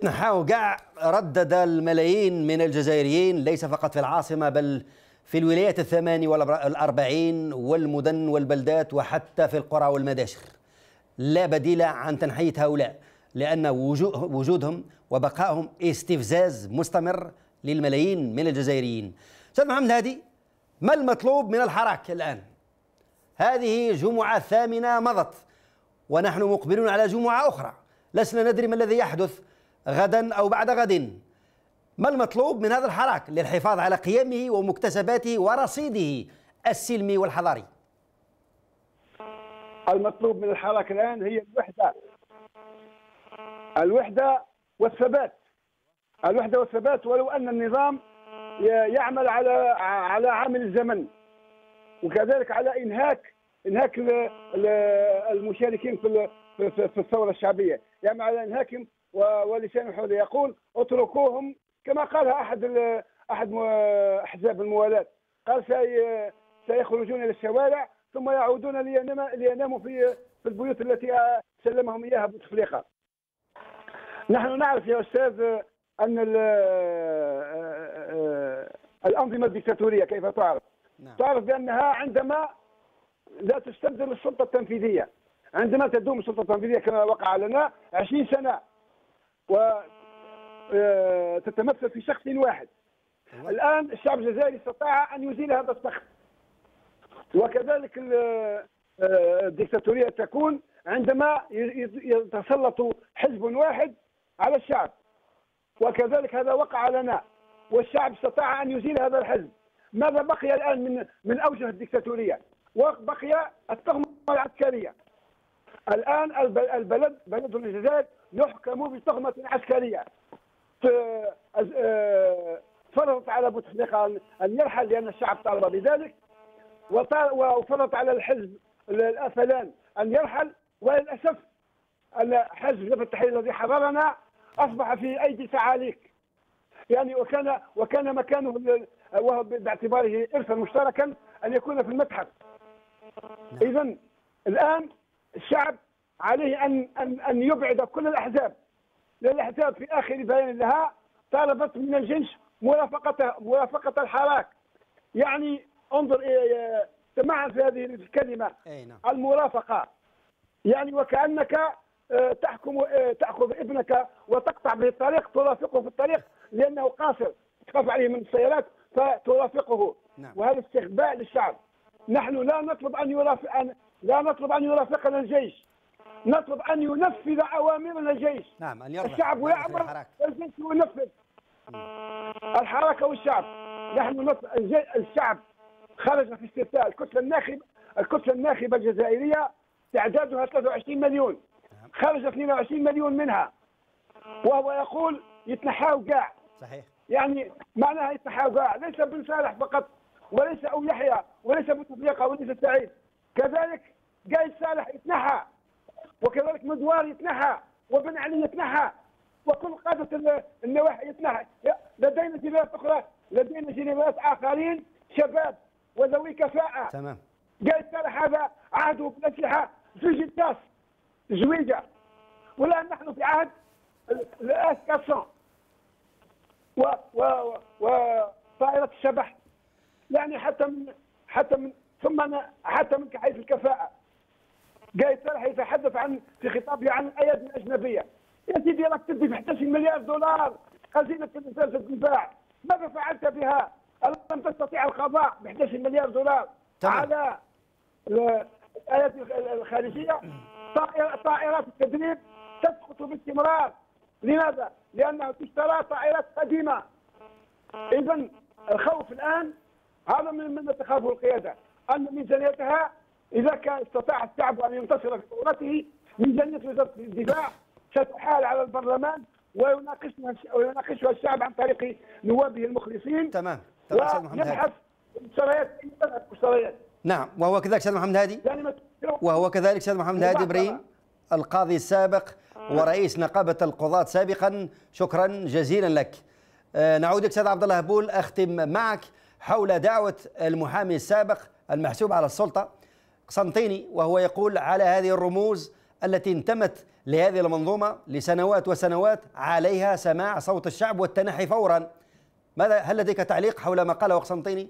S1: يتنحاو كاع ردد الملايين من الجزائريين ليس فقط في العاصمة بل في الولايات الثماني والأربعين والمدن والبلدات وحتى في القرى والمداشر. لا بديل عن تنحية هؤلاء لأن وجودهم وبقائهم استفزاز مستمر للملايين من الجزائريين. أستاذ محمد هادي ما المطلوب من الحراك الآن؟ هذه جمعة ثامنة مضت ونحن مقبلون على جمعة أخرى. لسنا ندري ما الذي يحدث غدا أو بعد غد. ما المطلوب من هذا الحراك؟ للحفاظ على قيمه ومكتسباته ورصيده السلمي والحضاري.
S4: المطلوب من الحراك الآن هي الوحدة. الوحدة والثبات. الوحدة والثبات ولو أن النظام يعمل على على عامل الزمن. وكذلك على انهاك إنهاك المشاركين في في الثورة الشعبية. يعني على إنهاكهم ولسان حوله يقول اتركوهم كما قالها أحد أحد أحزاب الموالاه قال سيخرجون إلى الشوارع ثم يعودون ليناموا في في البيوت التي سلمهم إياها بوتفليقه. نحن نعرف يا أستاذ أن الأنظمة الديكتاتورية كيف تعرف؟ نعم. تعرف بأنها عندما لا تستبدل السلطة التنفيذية عندما تدوم السلطة التنفيذية كما وقع لنا 20 سنة وتتمثل آه، في شخص واحد. الآن الشعب الجزائري استطاع أن يزيل هذا الشخص وكذلك آه، الديكتاتورية تكون عندما يتسلط حزب واحد على الشعب. وكذلك هذا وقع لنا. والشعب استطاع أن يزيل هذا الحزب. ماذا بقي الآن من من أوجه الديكتاتورية؟ وبقي التهمة العسكرية. الآن البلد بلد الجزائر يحكم بتهمة عسكرية. آه، فرضت على بوتفليقة أن يرحل لأن الشعب طالب بذلك وفرضت على الحزب الأثلان أن يرحل وللأسف أن حزب جبهة التحرير الذي حضرنا أصبح في أيدي فعاليك. يعني وكان وكان مكانه وهو باعتباره إرثا مشتركا أن يكون في المتحف. نعم. إذا الآن الشعب عليه ان ان أن يبعد كل الأحزاب. لأن الاحزاب في آخر بيان لها طالبت من الجيش مرافقه مرافقة الحراك. يعني انظر سمعا في هذه الكلمة. نعم. المرافقة. يعني وكأنك آه، تحكم آه، تأخذ ابنك وتقطع به الطريق ترافقه في الطريق لأنه قاصر. تخاف عليه من السيارات فترافقه. نعم. وهذا استخباء للشعب. نحن لا نطلب أن يرافق لا نطلب أن يرافقنا الجيش. نطلب أن ينفذ أوامرنا الجيش.
S1: نعم أن يرفع
S4: الشعب يامر والجيش ينفذ. الحركة والشعب. نحن نطلب الشعب خرج في استفتاء الكتله الناخبه الكتلة الناخبة الجزائرية تعدادها 23 مليون. نعم. خرج 22 مليون منها. وهو يقول يتنحاو كاع
S1: صحيح.
S4: يعني معناها يتنحاو كاع ليس بن صالح فقط وليس أبو يحيى وليس بوتفليقه وليس سعيد. كذلك قايد صالح يتنحى وكذلك مدوار يتنحى وبن علي يتنحى وكل قادة النواحي يتنحى. لدينا جنرالات أخرى لدينا جنرالات آخرين شباب وذوي كفاءة.
S1: تمام.
S4: قال سرح هذا عهده بالأسلحة في جداس زويجة. والآن نحن في عهد الأس 400 و و وطائرة الشبح. يعني حتى من حتى من ثم أنا حتى من حيث الكفاءة. قايد سرح يتحدث عن في خطابه عن الأيادي الأجنبية. يا سيدي راك تدي ب 11 مليار دولار. خزينه وزاره الدفاع. ماذا فعلت بها؟ لم تستطيع القضاء ب 11 مليار دولار.
S1: تمام.
S4: على الايات الخارجية. طائرات التدريب تسقط باستمرار. لماذا؟ لأنها تشترى طائرات قديمة. اذا الخوف الآن هذا من من تخافه القيادة. أن ميزانيتها إذا كان استطاع الشعب أن ينتصر في ثورته ميزانية وزارة الدفاع ستحال على البرلمان ويناقشها ويناقشها الشعب عن طريق نوابه المخلصين.
S1: تمام. تمام أستاذ محمد هادي.
S4: مشتريات مشتريات
S1: نعم. وهو كذلك أستاذ محمد هادي؟
S4: يعني
S1: وهو كذلك أستاذ محمد هادي إبراهيم القاضي السابق ورئيس نقابة القضاة سابقا. شكرا جزيلا لك. آه، نعود أستاذ عبد الله هبول أختم معك حول دعوة المحامي السابق المحسوب على السلطة قسنطيني وهو يقول على هذه الرموز التي انتمت لهذه المنظومة لسنوات وسنوات عليها سماع صوت الشعب والتنحي فورا. ماذا هل لديك تعليق حول ما قاله قسنطيني؟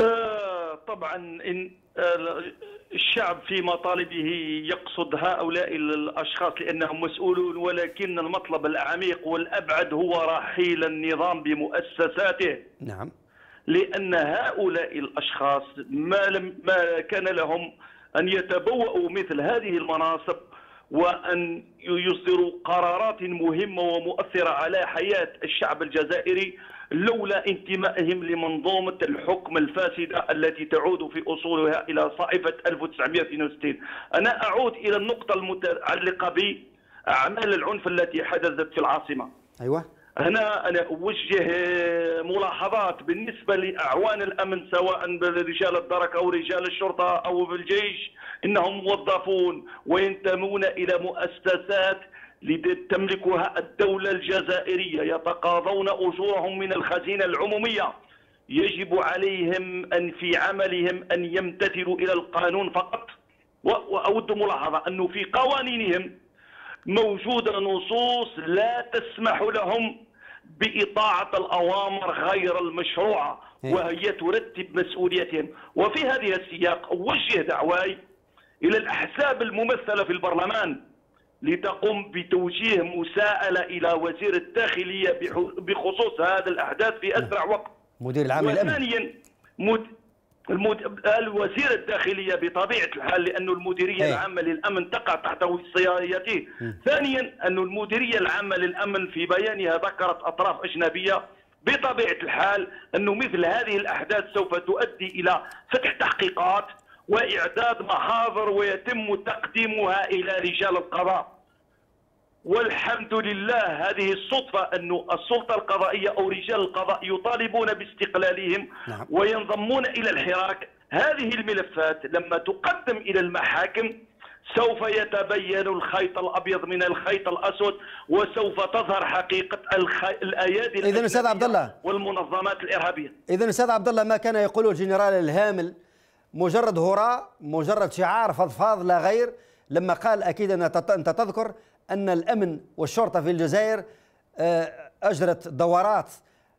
S5: آه، طبعا إن آه، الشعب في مطالبه يقصد هؤلاء الأشخاص لأنهم مسؤولون ولكن المطلب العميق والأبعد هو رحيل النظام بمؤسساته.
S1: نعم.
S5: لأن هؤلاء الأشخاص ما لم ما كان لهم أن يتبوأوا مثل هذه المناصب وأن يصدروا قرارات مهمة ومؤثرة على حياة الشعب الجزائري لولا انتمائهم لمنظومة الحكم الفاسدة التي تعود في أصولها إلى صائفة 1962 أنا أعود إلى النقطة المتعلقة بأعمال العنف التي حدثت في العاصمة.
S1: أيوه.
S5: هنا أنا أوجه ملاحظات بالنسبة لأعوان الأمن سواء برجال الدرك أو رجال الشرطة أو بالجيش إنهم موظفون وينتمون إلى مؤسسات تملكها الدولة الجزائرية يتقاضون أجورهم من الخزينة العمومية. يجب عليهم أن في عملهم أن يمتثلوا إلى القانون فقط. وأود ملاحظة أنه في قوانينهم موجودة نصوص لا تسمح لهم بإطاعة الأوامر غير المشروعة
S1: إيه.
S5: وهي ترتب مسؤوليتهم. وفي هذه السياق أوجه دعواي إلى الأحزاب الممثلة في البرلمان لتقوم بتوجيه مساءلة إلى وزير الداخلية بخصوص هذا الأحداث في أسرع وقت.
S1: مدير العام
S5: وثانيا مد... المد... الوزير الداخلية بطبيعة الحال لأن المديرية
S1: أي.
S5: العامة للأمن تقع تحت وصايته ثانيا أن المديرية العامة للأمن في بيانها ذكرت أطراف أجنبية بطبيعة الحال أنه مثل هذه الأحداث سوف تؤدي إلى فتح تحقيقات وإعداد محاضر ويتم تقديمها إلى رجال القضاء. والحمد لله هذه الصدفة أن السلطة القضائية أو رجال القضاء يطالبون باستقلالهم
S1: نعم.
S5: وينضمون إلى الحراك هذه الملفات لما تقدم إلى المحاكم سوف يتبين الخيط الأبيض من الخيط الأسود وسوف تظهر حقيقة الخ... الأيادي
S1: إذن أستاذ عبد الله.
S5: والمنظمات الإرهابية
S1: اذا أستاذ عبد الله ما كان يقوله الجنرال الهامل مجرد هراء مجرد شعار فضفاض لا غير لما قال أكيد أن انت تذكر أن الأمن والشرطة في الجزائر آه، أجرت دورات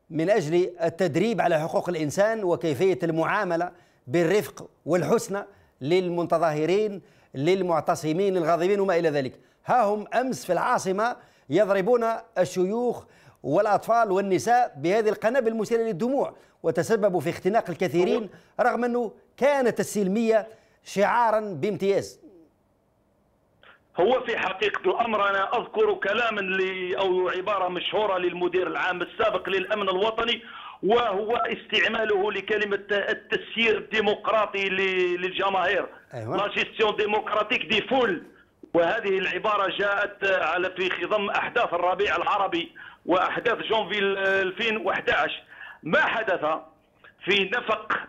S1: من أجل التدريب على حقوق الإنسان وكيفية المعاملة بالرفق والحسنى للمتظاهرين للمعتصمين للغاضبين وما إلى ذلك. ها هم أمس في العاصمة يضربون الشيوخ والأطفال والنساء بهذه القنابل المثيرة للدموع وتسببوا في اختناق الكثيرين رغم أنه كانت السلمية شعارا بامتياز.
S5: هو في حقيقة الأمر أنا أذكر كلاما ل- أو عبارة مشهورة للمدير العام السابق للأمن الوطني وهو استعماله لكلمة التسيير الديمقراطي للجماهير.
S1: أيوة.
S5: la gestion démocratique des foules وهذه العبارة جاءت على في خضم أحداث الربيع العربي وأحداث جونفيل 2011 ما حدث؟ في نفق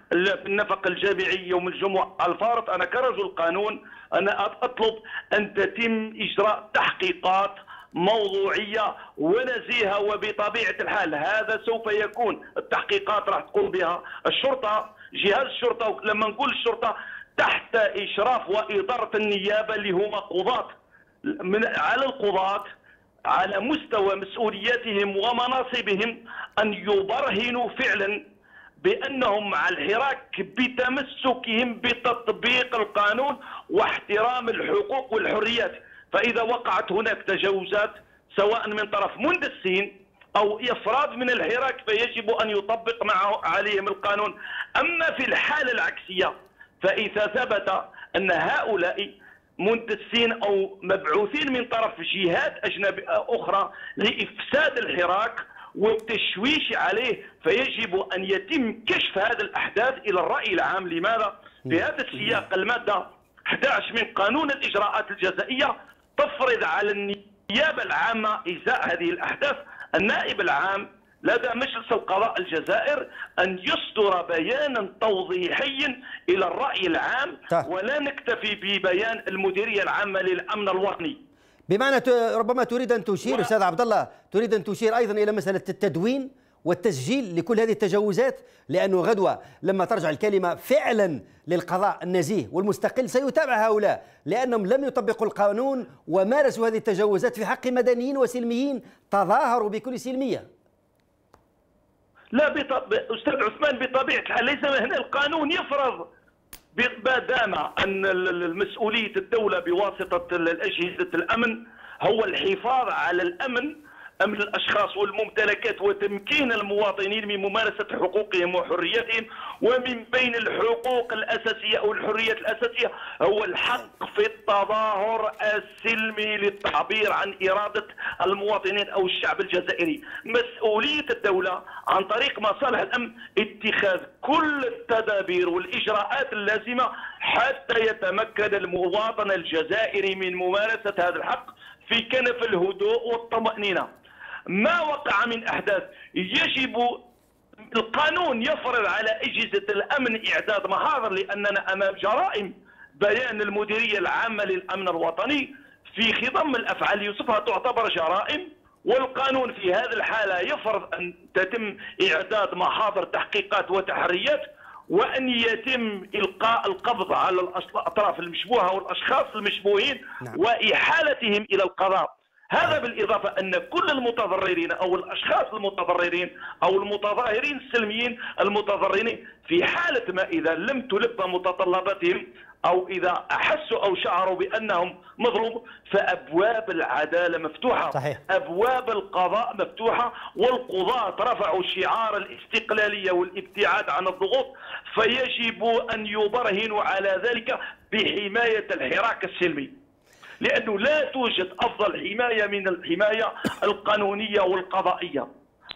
S5: النفق الجامعي يوم الجمعة الفارط. أنا كرجل قانون أنا أطلب أن تتم إجراء تحقيقات موضوعية ونزيهة وبطبيعة الحال. هذا سوف يكون. التحقيقات راح تقوم بها الشرطة جهاز الشرطة لما نقول الشرطة تحت إشراف وإدارة النيابة اللي هما قضاة. من على القضاة على مستوى مسؤولياتهم ومناصبهم أن يبرهنوا فعلا بأنهم مع الحراك بتمسكهم بتطبيق القانون واحترام الحقوق والحريات. فإذا وقعت هناك تجاوزات سواء من طرف مندسين أو إفراد من الحراك فيجب أن يطبق معه عليهم القانون. أما في الحالة العكسية فإذا ثبت أن هؤلاء مندسين أو مبعوثين من طرف جهات أجنبية أخرى لإفساد الحراك والتشويش عليه فيجب أن يتم كشف هذه الأحداث إلى الرأي العام لماذا؟ في هذا السياق المادة 11 من قانون الإجراءات الجزائية تفرض على النيابة العامة إزاء هذه الأحداث النائب العام لدى مجلس القضاء الجزائر أن يصدر بيانا توضيحيا إلى الرأي العام طيب. ولا نكتفي ببيان المديرية العامة للأمن الوطني
S1: بمعنى ربما تريد أن تشير و... أستاذ عبد الله تريد أن تشير أيضا إلى مسألة التدوين والتسجيل لكل هذه التجاوزات لأنه غدوة لما ترجع الكلمة فعلا للقضاء النزيه والمستقل سيتابع هؤلاء لأنهم لم يطبقوا القانون ومارسوا هذه التجاوزات في حق مدنيين وسلميين تظاهروا بكل سلمية.
S5: لا بطب... أستاذ عثمان بطبيعة الحال ليس هنا القانون يفرض ما دام أن مسؤوليه الدولة بواسطة الأجهزة الأمن هو الحفاظ على الأمن امن الاشخاص والممتلكات وتمكين المواطنين من ممارسة حقوقهم وحرياتهم ومن بين الحقوق الأساسية أو الحريات الأساسية هو الحق في التظاهر السلمي للتعبير عن إرادة المواطنين أو الشعب الجزائري. مسؤولية الدولة عن طريق مصالح الأمن اتخاذ كل التدابير والإجراءات اللازمة حتى يتمكن المواطن الجزائري من ممارسة هذا الحق في كنف الهدوء والطمأنينة. ما وقع من أحداث. يجب القانون يفرض على أجهزة الأمن إعداد محاضر لأننا أمام جرائم. بيان المديرية العامة للأمن الوطني في خضم الأفعال يوسفها تعتبر جرائم والقانون في هذه الحالة يفرض أن تتم إعداد محاضر تحقيقات وتحريات وأن يتم إلقاء القبض على الأطراف المشبوهة والأشخاص المشبوهين نعم. وإحالتهم إلى القضاء. هذا بالإضافة أن كل المتضررين أو الأشخاص المتضررين أو المتظاهرين السلميين المتضررين في حالة ما إذا لم تلبى متطلباتهم أو إذا أحسوا أو شعروا بأنهم مظلوم فأبواب العدالة مفتوحة
S1: صحيح.
S5: أبواب القضاء مفتوحة والقضاة رفعوا شعار الاستقلالية والابتعاد عن الضغوط فيجب أن يبرهنوا على ذلك بحماية الحراك السلمي لأنه لا توجد أفضل حماية من الحماية القانونية والقضائية.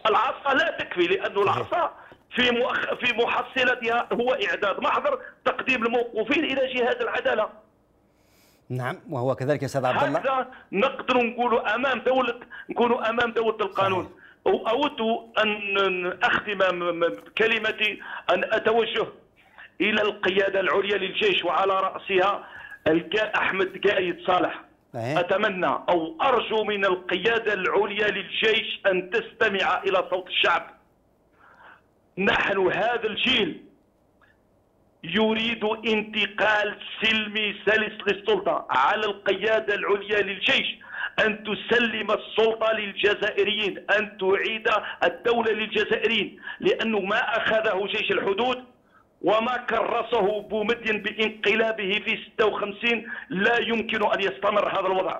S5: العصا لا تكفي لأن العصا في مؤخ... في محصلتها هو إعداد محضر تقديم الموقوفين إلى جهاز العدالة.
S1: نعم وهو كذلك يا أستاذ عبد الله.
S5: هذا نقدر نقولوا أمام دولة نكونوا أمام دولة القانون. أود أن أختم كلمتي أن أتوجه إلى القيادة العليا للجيش وعلى راسها أحمد قايد صالح. أيه. أتمنى أو أرجو من القيادة العليا للجيش أن تستمع إلى صوت الشعب. نحن هذا الجيل يريد انتقال سلمي سلس للسلطة على القيادة العليا للجيش. أن تسلم السلطة للجزائريين أن تعيد الدولة للجزائريين لأنه ما أخذه جيش الحدود وما كرسه بومدين بانقلابه في 56 لا يمكن أن يستمر هذا الوضع.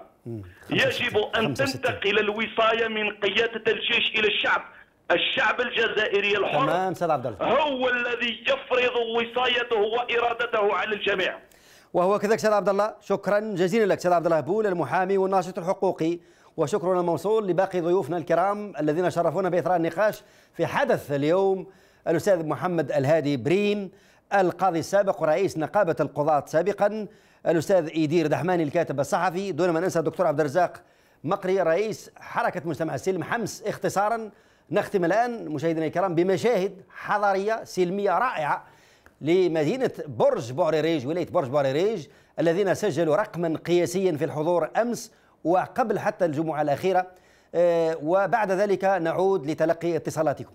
S5: يجب أن تنتقل الوصاية من قيادة الجيش إلى الشعب. الشعب الجزائري الحر
S1: تمام سيد عبد الله
S5: هو الذي يفرض وصايته وإرادته على الجميع.
S1: وهو كذلك سيد عبد الله. شكرا جزيلا لك سيد عبد الله بول المحامي والناشط الحقوقي. وشكرنا موصول لباقي ضيوفنا الكرام الذين شرفونا بإثراء النقاش في حدث اليوم الأستاذ محمد الهادي بريم القاضي السابق ورئيس نقابة القضاة سابقا الأستاذ إيدير دحماني الكاتب الصحفي دون ما ننسى الدكتور عبد الرزاق مقري رئيس حركة مجتمع السلم حمس اختصارا نختم الآن مشاهدينا الكرام بمشاهد حضارية سلمية رائعة لمدينة برج بوعريريج ولاية برج بوعريريج الذين سجلوا رقما قياسيا في الحضور أمس
S8: وقبل حتى الجمعة الأخيرة. آه، وبعد ذلك نعود لتلقي اتصالاتكم.